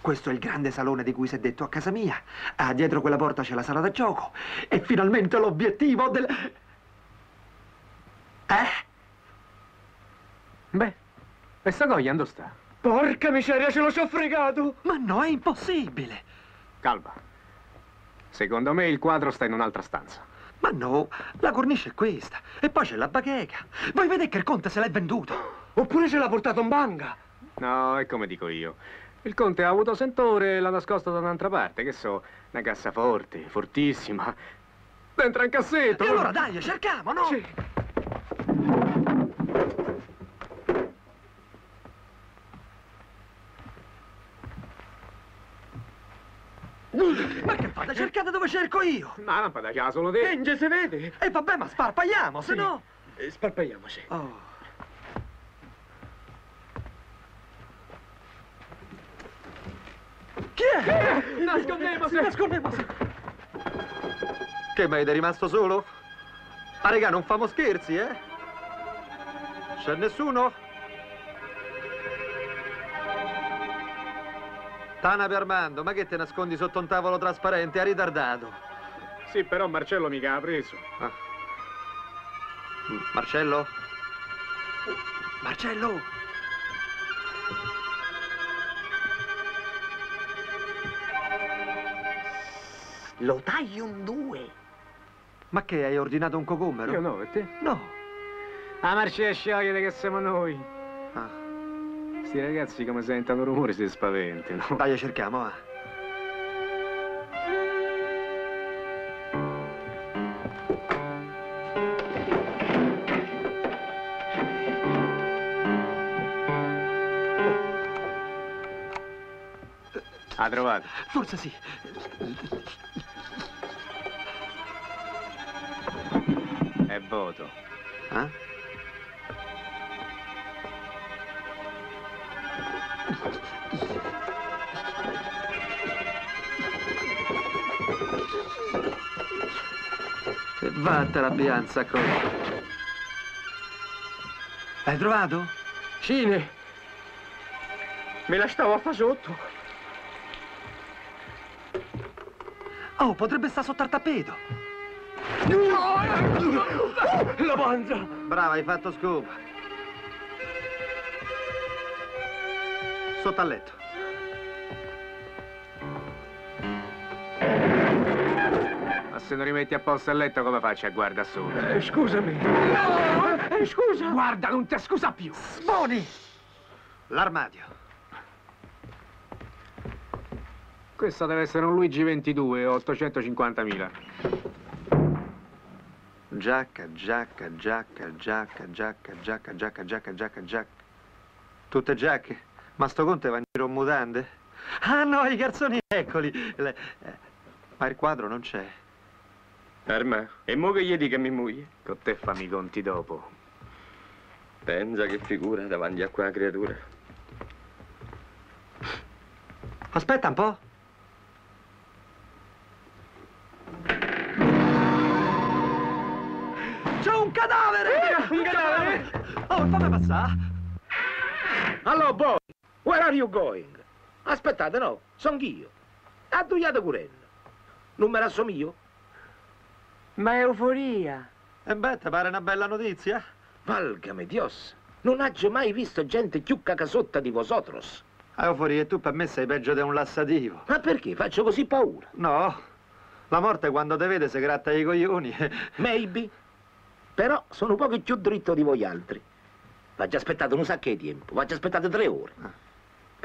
Speaker 1: Questo è il grande salone di cui si è detto a casa mia. Ah, dietro quella porta c'è la sala da gioco. E finalmente l'obiettivo del... Eh?
Speaker 14: Beh, e sta Goya dove sta?
Speaker 18: Porca miseria, ce lo so fregato!
Speaker 1: Ma no, è impossibile!
Speaker 14: Calma. Secondo me il quadro sta in un'altra stanza.
Speaker 1: Ma no, la cornice è questa. E poi c'è la bacheca. Vuoi vedere che il conte se l'è venduto?
Speaker 18: Oppure ce l'ha portato in banca?
Speaker 14: No, è come dico io. Il conte ha avuto sentore e l'ha nascosto da un'altra parte. Che so, una cassaforte, fortissima. Dentro un cassetto.
Speaker 1: E allora dai, cerchiamo, no?
Speaker 14: Sì.
Speaker 1: Ma che fate? Cercate dove cerco io!
Speaker 14: Ma lampada c'ha solo te.
Speaker 18: E non si vede.
Speaker 1: E vabbè, ma sparpagliamo, se no...
Speaker 18: Eh, Sparpagliamoci.
Speaker 1: Oh. Chi è?
Speaker 18: Nascondemosi!
Speaker 1: Nascondemosi! Che, ma ed è rimasto solo? Ah, raga, non famo scherzi, eh? C'è nessuno? Tana per Armando, ma che te nascondi sotto un tavolo trasparente? Ha ritardato.
Speaker 14: Sì, però Marcello mica ha preso.
Speaker 1: Ah. Marcello? Marcello!
Speaker 9: Lo taglio in due.
Speaker 1: Ma che, hai ordinato un cocomero?
Speaker 14: Io no, e te?
Speaker 1: No.
Speaker 14: Ah, Marcello, sciogliete che siamo noi.
Speaker 1: Ah.
Speaker 14: Sti ragazzi come sentono rumore si spaventano.
Speaker 1: Dai, cerchiamo, va.
Speaker 14: Ha trovato?
Speaker 1: Forse sì.
Speaker 14: E foto.
Speaker 1: Eh? E vattela, Bianza, con...
Speaker 5: L'hai trovato?
Speaker 16: Cine. Me la stavo a fa sotto.
Speaker 5: Oh, potrebbe stare sotto al tappeto.
Speaker 16: La panza!
Speaker 1: Brava, hai fatto scoop. Sotto al letto.
Speaker 14: Ma se non rimetti a posto il letto come faccio a guarda solo?
Speaker 16: Eh, scusami. Eh, scusa. Guarda, non ti scusa più.
Speaker 1: Boni! L'armadio.
Speaker 14: Questo deve essere un Luigi 22 o 850.000.
Speaker 1: Giacca, giacca, giacca, giacca, giacca, giacca, giacca, giacca, giacca, giacca. Tutte giacche? Ma sto conte va in giro mutande? Ah no, i garzoni, eccoli. Le- eh, Ma il quadro non c'è.
Speaker 14: Arma, e mo che gli dica mi moglie? Con te fammi i conti dopo.
Speaker 9: Pensa che figura davanti a quella creatura.
Speaker 1: Aspetta un po'. C'è un cadavere!
Speaker 16: un cadavere?
Speaker 1: Oh, fammi passare.
Speaker 3: Allora, boy, where are you going? Aspettate, no, son io. Adduiate curendo. Non me l'assomiglio?
Speaker 16: Ma euforia.
Speaker 1: E beh, ti pare una bella notizia?
Speaker 3: Valgame Dios, non ho mai visto gente più cacasotta di vosotros.
Speaker 1: Euforia, e tu per me sei peggio di un lassativo.
Speaker 3: Ma perché faccio così paura?
Speaker 1: No, la morte quando te vede si gratta i coglioni.
Speaker 3: Maybe. Però sono un poco più dritto di voi altri. Va già aspettato un sacco di tempo, va già aspettato tre ore.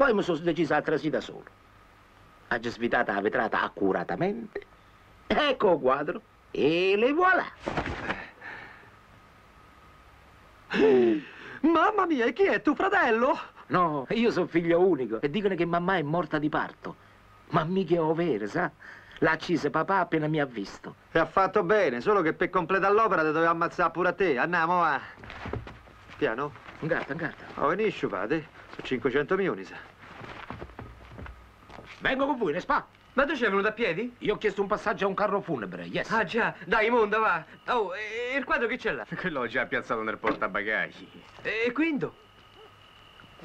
Speaker 3: Poi mi sono deciso altresì da solo. Ha già svitata la vetrata accuratamente. Ecco il quadro. E le voilà.
Speaker 1: Mamma mia, e chi è tuo fratello?
Speaker 3: No, io sono figlio unico e dicono che mamma è morta di parto. Ma mica è ovvero, sa? L'ha accisa papà appena mi ha visto.
Speaker 1: E ha fatto bene, solo che per completare l'opera ti doveva ammazzare pure a te. Andiamo, va. Piano.
Speaker 3: Ingarta, ingarta.
Speaker 1: Oh, veni, sciupate. Sono 500 milioni, sa.
Speaker 3: Vengo con voi, ne spa.
Speaker 16: Ma tu sei venuto a piedi?
Speaker 3: Io ho chiesto un passaggio a un carro funebre, yes.
Speaker 16: Ah già, dai Monda va. Oh, e il quadro che c'è là?
Speaker 14: Quello ho già piazzato nel portabagagli.
Speaker 16: E quindi?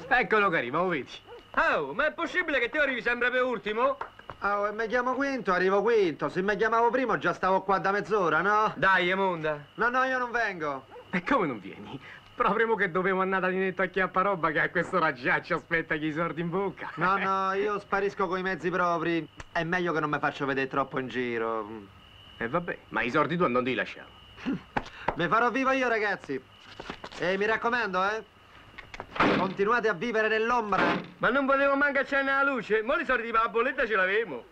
Speaker 14: Eccolo che arriva, lo vedi?
Speaker 16: Oh, ma è possibile che te arrivi sempre per ultimo?
Speaker 1: Oh, e mi chiamo Quinto, arrivo Quinto. Se mi chiamavo prima già stavo qua da mezz'ora, no?
Speaker 16: Dai, Monda.
Speaker 1: No, no, io non vengo.
Speaker 14: E come non vieni? Proprio mo che dovevo andare a Ninetto a chiappa roba che a quest'ora già ci aspetta gli sordi in bocca.
Speaker 1: No, no, io sparisco coi mezzi propri. È meglio che non mi faccio vedere troppo in giro.
Speaker 14: E vabbè, ma i sordi tu non li lasciamo.
Speaker 1: Mi farò vivo io, ragazzi. E mi raccomando, eh. Continuate a vivere nell'ombra.
Speaker 16: Ma non volevo manco accendere la luce. Mo' i soldi la bolletta ce l'avevo.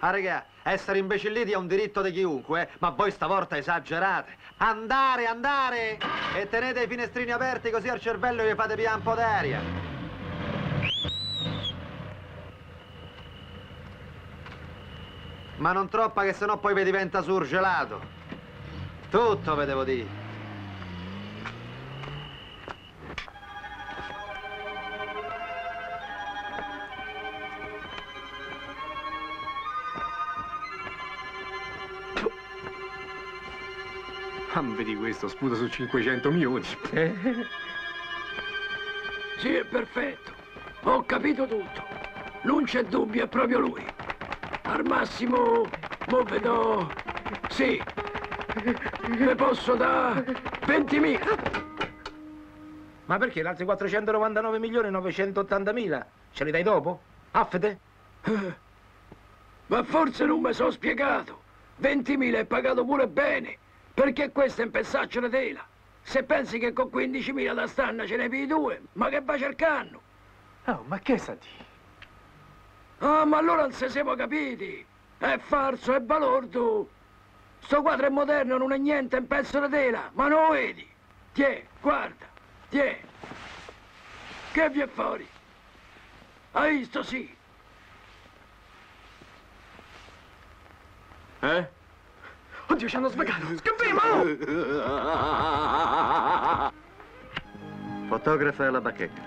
Speaker 1: Ah, raga, essere imbecilliti è un diritto di chiunque, eh? ma voi stavolta esagerate. Andare, andare! E tenete i finestrini aperti così al cervello vi fate via un po' d'aria. Ma non troppa che sennò poi vi diventa surgelato. Tutto ve devo dire.
Speaker 14: Ah, vedi questo, sputa su 500 milioni.
Speaker 24: Sì, è perfetto. Ho capito tutto. Non c'è dubbio, è proprio lui. Al massimo, mo vedo... Sì. Le posso da 20.000.
Speaker 3: Ma perché gli altri 499 milioni e 980 mila? Ce li dai dopo? Affete?
Speaker 24: Ma forse non mi sono spiegato. 20.000 è pagato pure bene. Perché questo è un pezzaccio di tela. Se pensi che con 15.000 da stanna ce ne pigli due, ma che va cercando?
Speaker 14: Oh, ma che sa di?
Speaker 24: Ah, ma allora non se siamo capiti. È falso, è balordo. Sto quadro è moderno, non è niente, è un pezzo di tela, ma non lo vedi. Tiè, guarda, tiè. Che vi è fuori? Hai visto, sì.
Speaker 14: Eh?
Speaker 9: Oddio, ci hanno svegato! Scappiamo!
Speaker 21: Fotografa alla bacheca.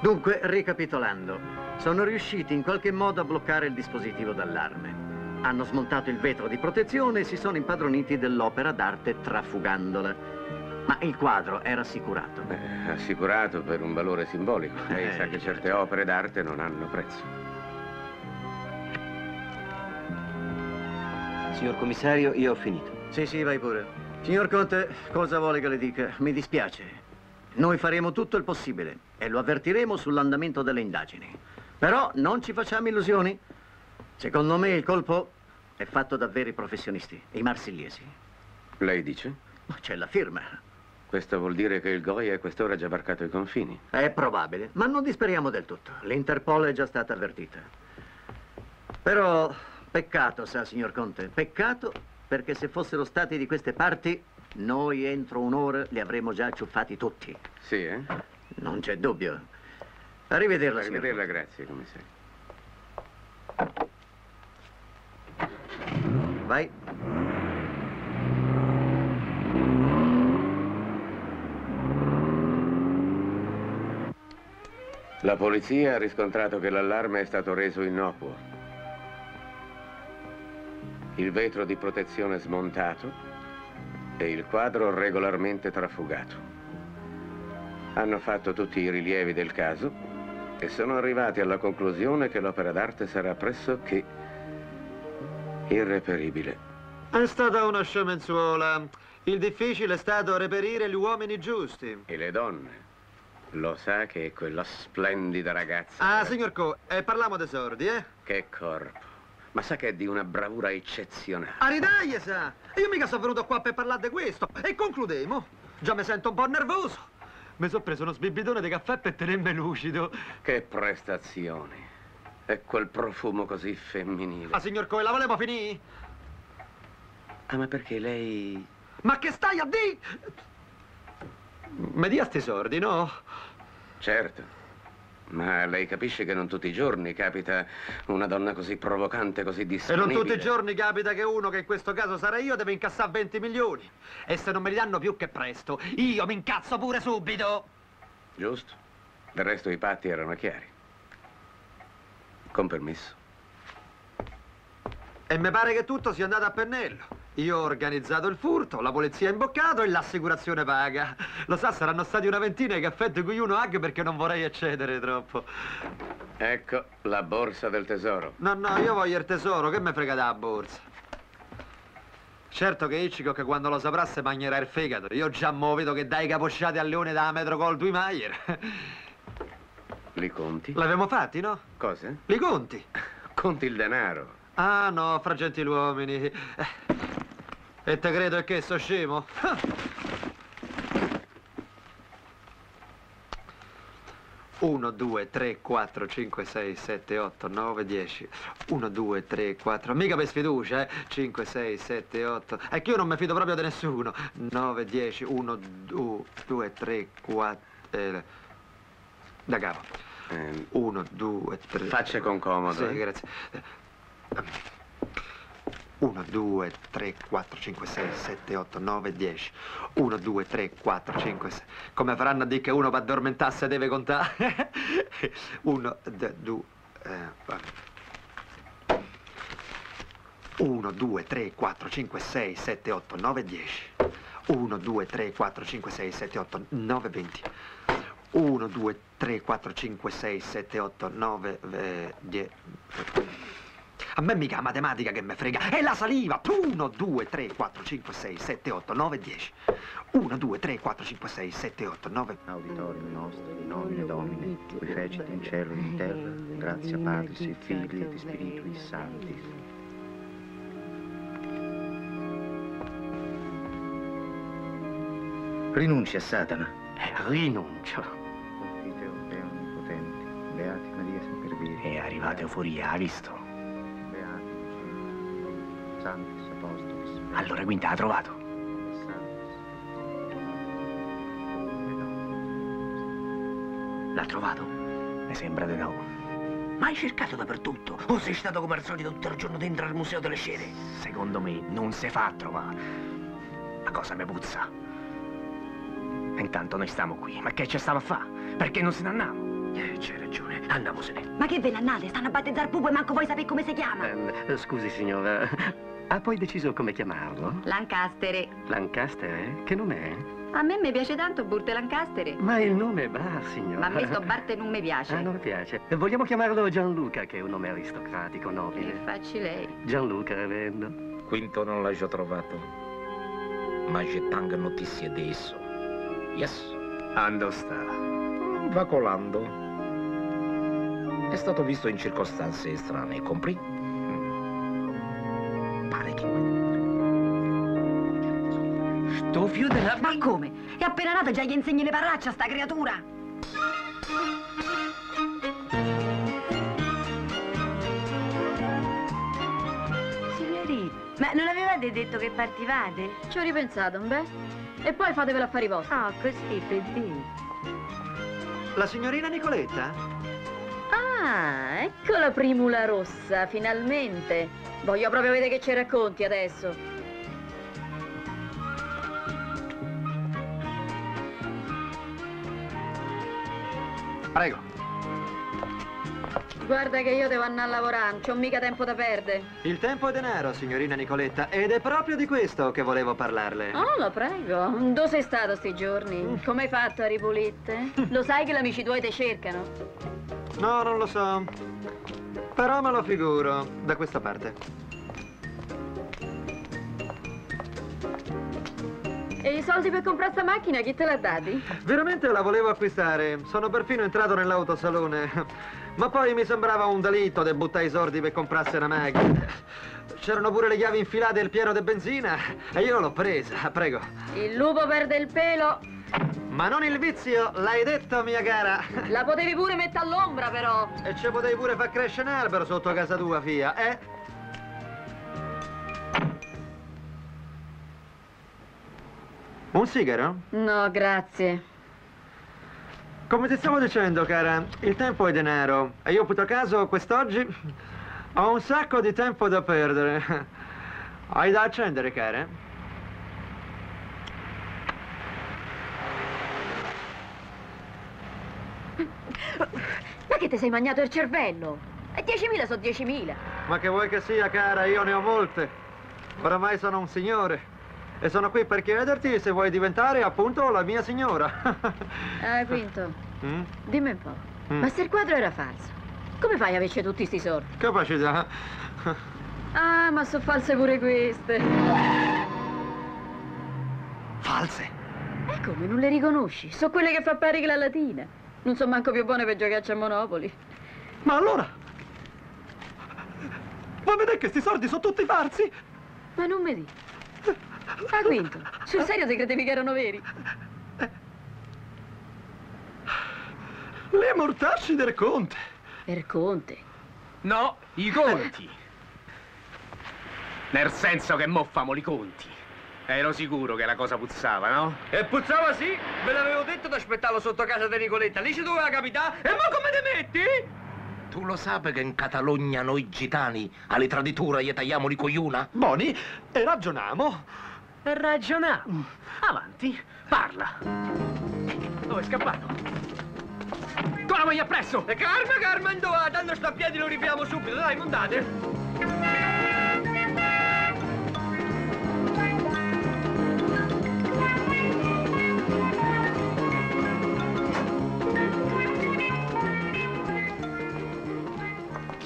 Speaker 21: Dunque, ricapitolando, sono riusciti in qualche modo a bloccare il dispositivo d'allarme. Hanno smontato il vetro di protezione e si sono impadroniti dell'opera d'arte trafugandola. Ma il quadro era assicurato.
Speaker 2: Beh, assicurato per un valore simbolico. Lei
Speaker 21: Eh,
Speaker 2: sa che certe opere d'arte non hanno prezzo.
Speaker 21: Signor commissario, io ho finito. Sì, sì, vai pure. Signor Conte, cosa vuole che le dica? Mi dispiace. Noi faremo tutto il possibile e lo avvertiremo sull'andamento delle indagini. Però non ci facciamo illusioni. Secondo me il colpo è fatto da veri professionisti, i marsiliesi.
Speaker 2: Lei dice?
Speaker 21: Ma c'è la firma.
Speaker 2: Questo vuol dire che il Goi a quest'ora ha già varcato i confini.
Speaker 21: È probabile, ma non disperiamo del tutto. L'Interpol è già stata avvertita. Però peccato, sa, signor Conte, peccato perché se fossero stati di queste parti, noi entro un'ora li avremmo già acciuffati tutti.
Speaker 2: Sì, eh?
Speaker 21: Non c'è dubbio. Arrivederla, signor
Speaker 2: Arrivederla, grazie, commissario.
Speaker 21: Vai.
Speaker 2: La polizia ha riscontrato che l'allarme è stato reso innocuo. Il vetro di protezione smontato e il quadro regolarmente trafugato. Hanno fatto tutti i rilievi del caso e sono arrivati alla conclusione che l'opera d'arte sarà pressoché irreperibile.
Speaker 1: È stata una scemenzuola. Il difficile è stato reperire gli uomini giusti.
Speaker 2: E le donne? Lo sa che è quella splendida ragazza.
Speaker 1: Ah, signor Co, eh, parliamo dei sordi, eh?
Speaker 2: Che corpo. Ma sa che è di una bravura eccezionale.
Speaker 1: A ridaglie, sa! Io mica sono venuto qua per parlare di questo. E concludemo. Già mi sento un po' nervoso. Mi sono preso uno sbibitone di caffè per tenermi lucido.
Speaker 2: Che prestazioni. E quel profumo così femminile.
Speaker 1: Ah, signor Co, la volevo finire?
Speaker 2: Ah, ma perché lei...
Speaker 1: Ma che stai a di? Mi dia sti sordi, no?
Speaker 2: Certo. Ma lei capisce che non tutti i giorni capita una donna così provocante, così
Speaker 1: E
Speaker 2: disponibile.
Speaker 1: non tutti i giorni capita che uno, che in questo caso sarei io, deve incassare 20 milioni. E se non me li danno più che presto, io mi incazzo pure subito.
Speaker 2: Giusto. Del resto i patti erano chiari. Con permesso.
Speaker 1: E mi pare che tutto sia andato a pennello. Io ho organizzato il furto, la polizia ha imboccato e l'assicurazione paga. Lo sa, saranno stati una ventina i caffè di cui uno anche perché non vorrei eccedere troppo.
Speaker 2: Ecco la borsa del tesoro.
Speaker 1: No, no, io voglio il tesoro, che me frega da borsa. Certo che Hitchcock quando lo saprà se mangerà il fegato. Io già mo vedo che dai capocciati al leone da Metro Goldwyn Mayer.
Speaker 2: Li conti?
Speaker 1: L'abbiamo fatti, no?
Speaker 2: Cosa?
Speaker 1: Li conti?
Speaker 2: Conti il denaro.
Speaker 1: Ah, no, fra gentiluomini. Eh, E te credo che so scemo? Uno, due, tre, quattro, cinque, sei, sette, otto, nove, dieci. Uno, due, tre, quattro. Mica per sfiducia, eh? Cinque, sei, sette, otto. È che io non mi fido proprio di nessuno. Nove, dieci, uno, du- due, tre, quattro. eh, Da capo. Uno, due, tre.
Speaker 2: Faccia con comodo,
Speaker 1: Sì,
Speaker 2: eh.
Speaker 1: grazie. 1, 2, 3, 4, 5, 6, 7, 8, 9, 10. 1, 2, 3, 4, 5, 6. Come faranno a dire che uno per addormentarsi deve contare? 1, 2, 1, 2, 3, 4, 5, 6, 7, 8, 9, 10. 1, 2, 3, 4, 5, 6, 7, 8, 9, 20. 1, 2, 3, 4, 5, 6, 7, 8, 9, 10. A me mica la matematica che mi frega, è la saliva! 1, 2, 3, 4, 5, 6, 7, 8, 9, 10. 1, 2, 3, 4, 5, 6, 7, 8, 9...
Speaker 25: Auditorium nostro, di nomine Domini, qui fecit in cielo e in terra, grazie Patris et Filii et Spiritui Sanctis.
Speaker 6: Rinuncia a Satana.
Speaker 21: rinuncio.
Speaker 25: Confite o Deo Onnipotente, beati Maria Sempervire.
Speaker 6: È arrivata euforia, ha visto? Allora quinta ha trovato. L'ha trovato? Mi sembra di no.
Speaker 26: Ma hai cercato dappertutto? O sei stato come al solito tutto il giorno dentro al Museo delle Scene?
Speaker 16: Secondo me non si fa a trovare. La cosa mi puzza. E intanto noi stiamo qui. Ma che ci stiamo a fare? Perché non se ne andiamo?
Speaker 26: Eh, c'hai ragione. Andiamosene.
Speaker 11: Ma che ve ne andate? Stanno a battezzare Pupo e manco voi sapete come si chiama.
Speaker 9: Ehm, scusi, signora. Ha poi deciso come chiamarlo?
Speaker 11: Lancastere.
Speaker 9: Lancaster, eh? Che nome è?
Speaker 11: A me mi piace tanto Burte Lancastere.
Speaker 9: Ma il nome va, signora.
Speaker 11: Ma a me sto Barte non mi piace.
Speaker 9: Ah, non mi piace. Vogliamo chiamarlo Gianluca, che è un nome aristocratico, nobile.
Speaker 11: Facci lei.
Speaker 9: Gianluca, Reverendo.
Speaker 3: Quinto non l'ho già trovato. Ma c'è tanga notizie di esso. Yes.
Speaker 9: Ando sta?
Speaker 3: Va colando. È stato visto in circostanze strane, compri?
Speaker 26: Sto della...
Speaker 11: Ma come? È appena nato e già gli insegni le paracce a sta creatura.
Speaker 23: Signorina, ma non avevate detto che partivate?
Speaker 7: Ci ho ripensato, beh. E poi fatevelo affari vostri.
Speaker 23: Oh, così per dire.
Speaker 1: La signorina Nicoletta?
Speaker 7: Ah, ecco la primula rossa, finalmente. Voglio proprio vedere che ci racconti adesso.
Speaker 1: Prego.
Speaker 7: Guarda che io devo andare a lavorare, non c'ho mica tempo da perdere.
Speaker 1: Il tempo è denaro, signorina Nicoletta, ed è proprio di questo che volevo parlarle.
Speaker 7: Oh, lo prego. Dove sei stato sti giorni? Come hai fatto a ripulite? Lo sai che gli amici tuoi ti cercano?
Speaker 1: No, non lo so. Però me lo figuro, da questa parte.
Speaker 7: E i soldi per comprare sta macchina chi te l'ha dati?
Speaker 1: Veramente la volevo acquistare. Sono perfino entrato nell'autosalone. Ma poi mi sembrava un delitto de buttare i soldi per comprarsi una macchina. C'erano pure le chiavi infilate e il pieno di benzina e io l'ho presa, prego.
Speaker 7: Il lupo perde il pelo.
Speaker 1: Ma non il vizio, l'hai detto, mia cara.
Speaker 7: La potevi pure mettere all'ombra, però.
Speaker 1: E ci potevi pure far crescere un albero sotto casa tua, figlia, eh? Un sigaro?
Speaker 7: No, grazie.
Speaker 1: Come ti stavo dicendo, cara, il tempo è denaro. E io, puto caso, quest'oggi ho un sacco di tempo da perdere. Hai da accendere, cara?
Speaker 7: Ma che ti sei mangiato il cervello? E 10.000 sono 10.000.
Speaker 1: Ma che vuoi che sia, cara? Io ne ho molte. Oramai sono un signore. E sono qui per chiederti se vuoi diventare appunto la mia signora.
Speaker 7: Ah, Quinto,
Speaker 1: Mm?
Speaker 7: dimmi un po'.
Speaker 1: Mm.
Speaker 7: Ma se il quadro era falso, come fai a averci tutti sti soldi?
Speaker 1: Capacità.
Speaker 7: Ah, ma sono false pure queste.
Speaker 1: False?
Speaker 7: E come, non le riconosci? Sono quelle che fa pari che la latina. Non sono manco più buone per giocarci a Monopoli.
Speaker 1: Ma allora? Ma vedete che sti soldi sono tutti falsi?
Speaker 7: Ma non mi dici. Ah, Quinto, sul serio ti credevi che erano veri?
Speaker 1: Le mortacci del conte.
Speaker 7: Per conte.
Speaker 14: No, i conti. Nel senso che mo famo i conti. Ero sicuro che la cosa puzzava, no?
Speaker 16: E puzzava sì, ve l'avevo detto di aspettarlo sotto casa di Nicoletta, lì ci doveva capitare, e ma come te metti?
Speaker 27: Tu lo sai che in Catalogna noi gitani alle traditure gli tagliamo di cogliuna?
Speaker 1: Boni, e ragioniamo.
Speaker 16: E ragioniamo. Avanti, parla. Dove è scappato? Tu la voglio appresso! E Carma, Carma, dove? Tanto sta a piedi lo ripiamo subito, dai, montate!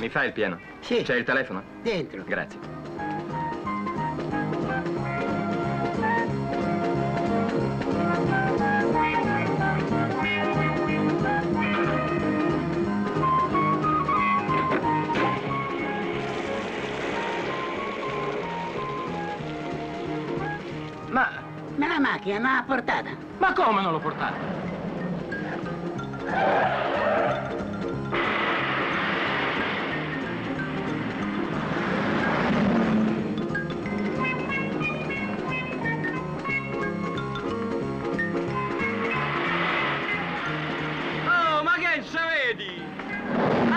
Speaker 12: Mi fai il pieno?
Speaker 26: Sì.
Speaker 12: C'è il telefono?
Speaker 26: Dentro.
Speaker 12: Grazie.
Speaker 26: Ma, ma la macchina non l'ha portata?
Speaker 16: Ma come non l'ho portata?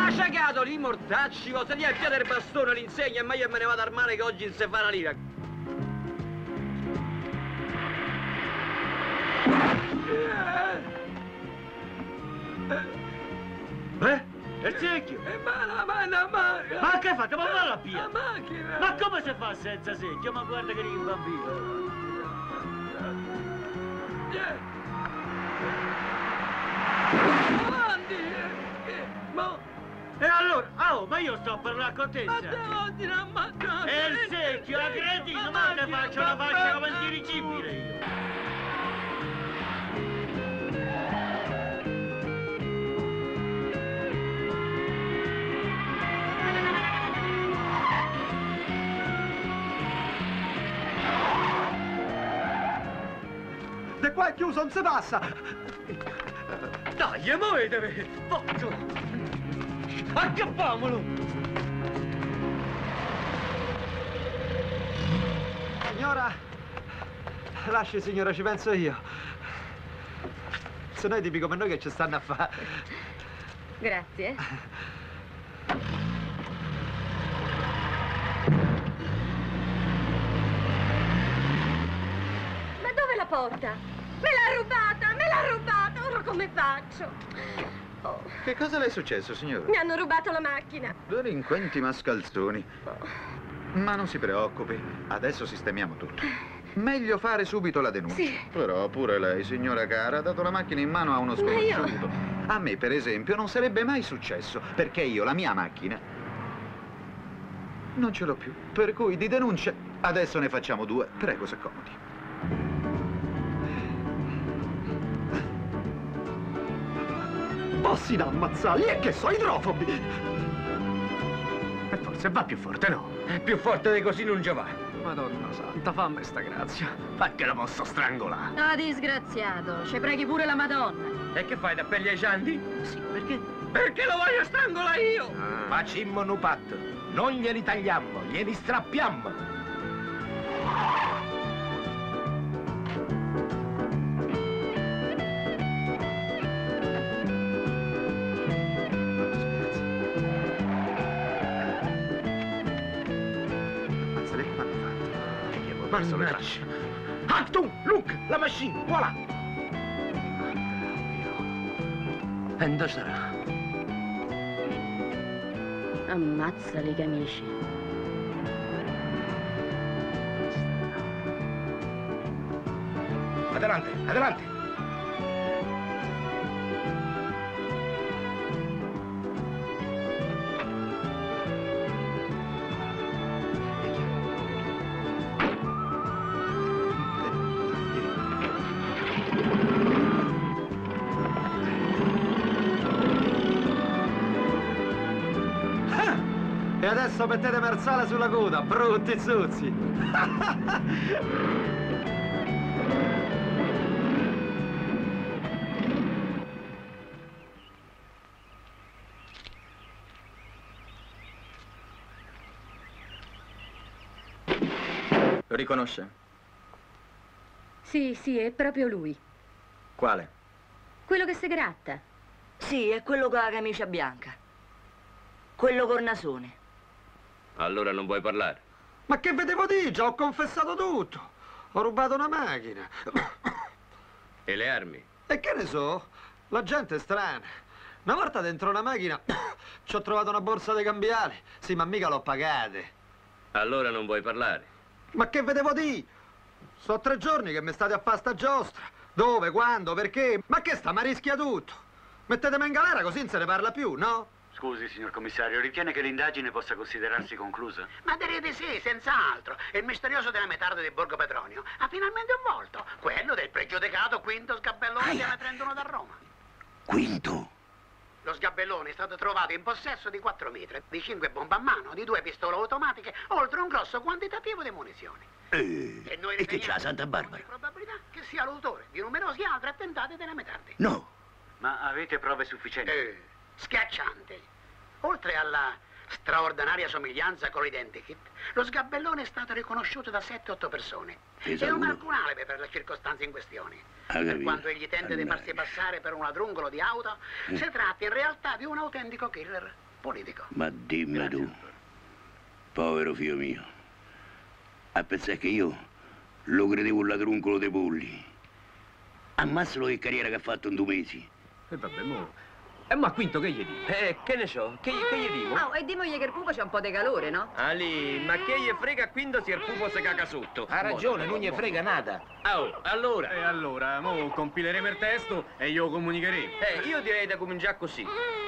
Speaker 16: Ma sciagatoli, i mortacci, cosa gli piede il bastone, l'insegna e ma io me ne vado al mare che oggi non si fa la lira.
Speaker 18: Eh? Il secchio?
Speaker 16: Eh, ma la mano, ma...
Speaker 18: Ma che hai fatto? Ma va la via!
Speaker 16: La macchina!
Speaker 18: Ma come si fa senza secchio? Ma guarda che un bambino!
Speaker 16: Avanti! Eh, Ma...
Speaker 18: E allora? Oh, ma io sto per l'accontezza!
Speaker 16: Ma davanti, non mangiare!
Speaker 18: E il secchio, la cretina, ma te faccio una faccia come dirigibile io!
Speaker 1: Da qua è chiuso, non si passa!
Speaker 18: Dai, muovetevi! Forza! Aggrappiamolo!
Speaker 1: Signora, lasci signora, ci penso io. Se no è tipico per noi che ci stanno a fare.
Speaker 7: Grazie.
Speaker 19: Ma dove la porta? Me l'ha rubata, me l'ha rubata, ora come faccio? Oh,
Speaker 25: Che cosa le è successo, signore?
Speaker 19: mi hanno rubato la macchina.
Speaker 25: Delinquenti mascalzoni. Ma non si preoccupi, adesso sistemiamo tutto. Meglio fare subito la denuncia.
Speaker 19: Sì.
Speaker 25: Però pure lei, signora cara, ha dato la macchina in mano a uno
Speaker 19: Ma io-
Speaker 25: sconosciuto. A me, per esempio, non sarebbe mai successo, perché io la mia macchina non ce l'ho più. Per cui di denunce adesso ne facciamo due. Prego, s'accomodi.
Speaker 1: Bossi da ammazzarli e che so, idrofobi!
Speaker 14: E forse va più forte, no?
Speaker 16: Più forte di così non ci va.
Speaker 14: Madonna santa, fammi sta grazia. Fa che la posso strangolare.
Speaker 7: Ah, disgraziato, ci preghi pure la Madonna.
Speaker 16: E che fai, da appelli ai ciandi?
Speaker 14: Sì, perché?
Speaker 16: Perché lo voglio strangolare io!
Speaker 3: Facimmo un patto. Non glieli tagliamo, glieli strappiamo.
Speaker 25: Perso le tracce.
Speaker 3: Achtung, look, la machine, voilà.
Speaker 14: E dove sarà?
Speaker 7: Ammazza le camicie.
Speaker 3: Adelante, adelante.
Speaker 1: Merzale sulla coda, brutti zuzzi!
Speaker 25: Lo riconosce?
Speaker 7: Sì, sì, è proprio lui.
Speaker 25: Quale?
Speaker 7: Quello che si gratta.
Speaker 23: Sì, è quello con la camicia bianca. Quello col nasone.
Speaker 28: Allora non vuoi parlare?
Speaker 1: Ma che vedevo di? Già ho confessato tutto! Ho rubato una macchina!
Speaker 28: E le armi?
Speaker 1: E che ne so? La gente è strana. Una volta dentro una macchina ci ho trovato una borsa dei cambiali. Sì, ma mica l'ho pagate.
Speaker 28: Allora non vuoi parlare?
Speaker 1: Ma che vedevo di? Sto tre giorni che mi state a pasta giostra. Dove, quando, perché? Ma che sta, ma rischia tutto. Mettetemi in galera così non se ne parla più, no?
Speaker 29: Scusi, signor commissario, ritiene che l'indagine possa considerarsi conclusa?
Speaker 30: Ma direi di sì, senz'altro. Il misterioso della metarda di Borgo Petronio ha finalmente un volto. Quello del pregiudicato Quinto Sgabellone di M31 da Roma.
Speaker 31: Quinto?
Speaker 30: Lo sgabellone è stato trovato in possesso di quattro mitre, di cinque bombe a mano, di due pistole automatiche, oltre a un grosso quantitativo di munizioni.
Speaker 31: Eh,
Speaker 30: E noi
Speaker 31: e che c'ha
Speaker 30: riteniamo
Speaker 31: Santa Barbara?
Speaker 30: probabilità che sia l'autore di numerosi altri attentati della metardi.
Speaker 31: No.
Speaker 29: Ma avete prove sufficienti?
Speaker 30: Eh, schiacciante. Oltre alla straordinaria somiglianza con l'identikit, lo sgabellone è stato riconosciuto da 7-8 persone.
Speaker 31: Sì,
Speaker 30: E
Speaker 31: sa
Speaker 30: non ha
Speaker 31: uno.
Speaker 30: alcun alibi per le circostanze in questione.
Speaker 31: Ha
Speaker 30: Per
Speaker 31: capito.
Speaker 30: quanto egli tende di
Speaker 31: Allora.
Speaker 30: farsi passare per un ladrungolo di auto,
Speaker 31: Eh.
Speaker 30: si tratta in realtà di un autentico killer. politico.
Speaker 31: Ma dimmi tu, povero figlio mio, a pensare che io lo credevo un ladruncolo dei polli. Ammazzalo che carriera che ha fatto in due mesi.
Speaker 1: E vabbè, mo. E ma Quinto che gli dico?
Speaker 16: Eh, che ne so, che, che gli dico?
Speaker 11: Oh, e dimogli che il pupo c'ha un po' di calore, no?
Speaker 16: Ali, ma che gli frega a Quinto se il pupo si caga sotto?
Speaker 3: Ha ragione, non gli frega nada.
Speaker 16: Oh, allora.
Speaker 1: E allora, mo compileremo il testo e io lo comunicheremo.
Speaker 16: Eh, io direi da cominciare così.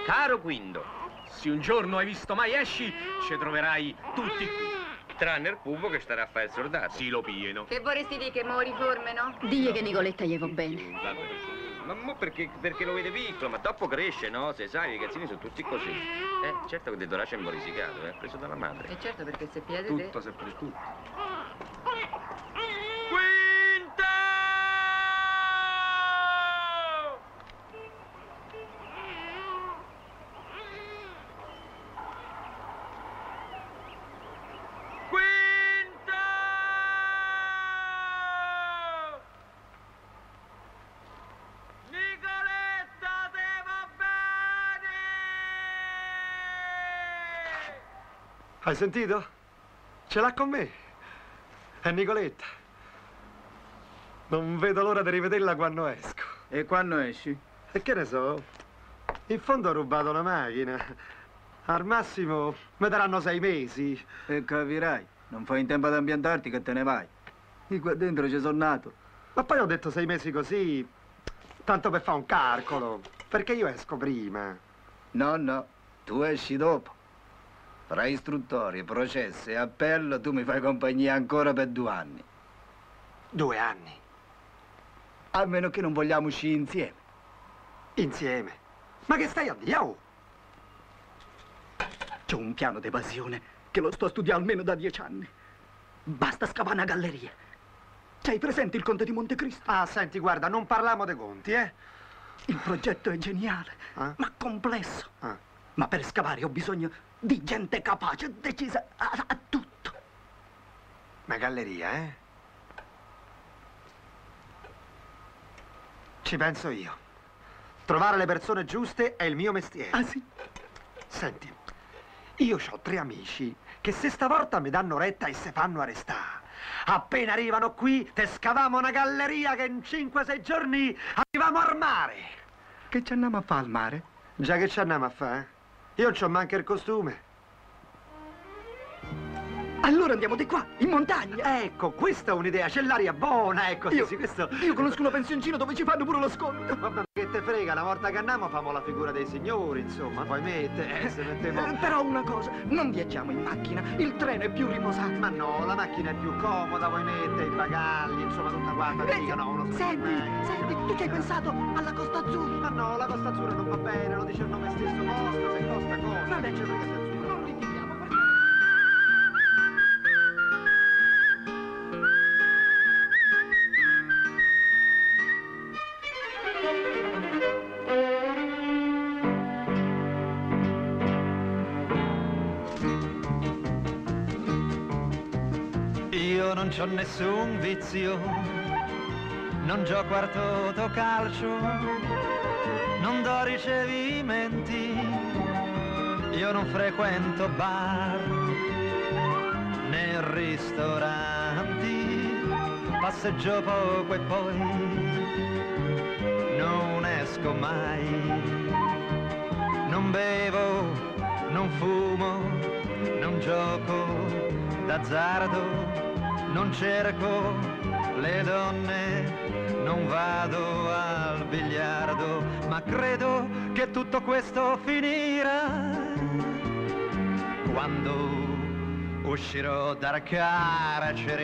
Speaker 16: Caro Quinto.
Speaker 1: Se un giorno hai visto mai esci, ci troverai tutti qui.
Speaker 16: Tranne il pupo che starà a fare il soldato.
Speaker 1: Sì, lo pieno.
Speaker 11: Che vorresti dire che mo riforme, no? Digli che Nicoletta gli va bene.
Speaker 16: Vabbè. Ma mo perché, perché lo vede piccolo, ma dopo cresce, no? Se sai, i ragazzini sono tutti così. Eh, certo che dentro lascia un po' risicato, eh, preso dalla madre.
Speaker 11: E certo perché se piede
Speaker 1: Tutto, sempre tutto. Hai sentito? Ce l'ha con me. È Nicoletta. Non vedo l'ora di rivederla quando esco.
Speaker 32: E quando esci?
Speaker 1: E che ne so? In fondo ho rubato la macchina. Al massimo mi daranno sei mesi.
Speaker 32: E capirai. Non fai in tempo ad ambientarti che te ne vai. Io qua dentro ci sono nato.
Speaker 1: Ma poi ho detto sei mesi così, tanto per fare un calcolo. Perché io esco prima.
Speaker 32: No, no. Tu esci dopo. Fra istruttori, processi e appello tu mi fai compagnia ancora per due anni.
Speaker 1: Due anni?
Speaker 32: A meno che non vogliamo uscire insieme.
Speaker 1: Insieme? Ma che stai a dire? Oh!
Speaker 6: C'ho un piano d'evasione che lo sto studiando almeno da dieci anni. Basta scavare una galleria. C'hai presente il conte di Montecristo?
Speaker 1: Ah, senti, guarda, non parliamo dei conti, eh?
Speaker 6: Il progetto è geniale,
Speaker 1: Ah.
Speaker 6: ma complesso.
Speaker 1: Ah.
Speaker 6: Ma per scavare ho bisogno di gente capace, decisa a, a tutto.
Speaker 1: Una galleria, eh? Ci penso io. Trovare le persone giuste è il mio mestiere.
Speaker 6: Ah, sì?
Speaker 1: Senti, io ho tre amici che se stavolta mi danno retta e se fanno arrestare. Appena arrivano qui, te scavamo una galleria che in 5-6 giorni arriviamo al mare.
Speaker 6: Che ci andiamo a fare al mare?
Speaker 1: Già che ci andiamo a fare? Io non c'ho manca il costume.
Speaker 6: Allora andiamo di qua, in montagna.
Speaker 1: Ecco, questa è un'idea, c'è l'aria buona, ecco,
Speaker 6: Io-
Speaker 1: sì, questo...
Speaker 6: Io conosco una pensioncino dove ci fanno pure lo sconto.
Speaker 1: Vabbè, che te frega, una volta che andiamo famo la figura dei signori, insomma, poi mette, eh, se mettevo...
Speaker 6: Eh, Però una cosa, non viaggiamo in macchina, il treno è più riposato.
Speaker 1: Ma no, la macchina è più comoda, voi mette i bagagli, insomma, tutta quanta,
Speaker 6: Eh,
Speaker 1: figa, no, uno
Speaker 6: Senti, senti, tu che hai pensato alla Costa Azzurra?
Speaker 1: Ma no, la Costa Azzurra non va bene, lo dice il nome stesso, costa, se costa, costa.
Speaker 6: Vabbè,
Speaker 1: c'è perché se
Speaker 33: c'ho nessun vizio, non gioco a toto calcio, non do ricevimenti, io non frequento bar né ristoranti, passeggio poco e poi non esco mai, non bevo, non fumo, non gioco d'azzardo, non cerco le donne, non vado al biliardo, ma credo che tutto questo finirà quando uscirò dal carcere.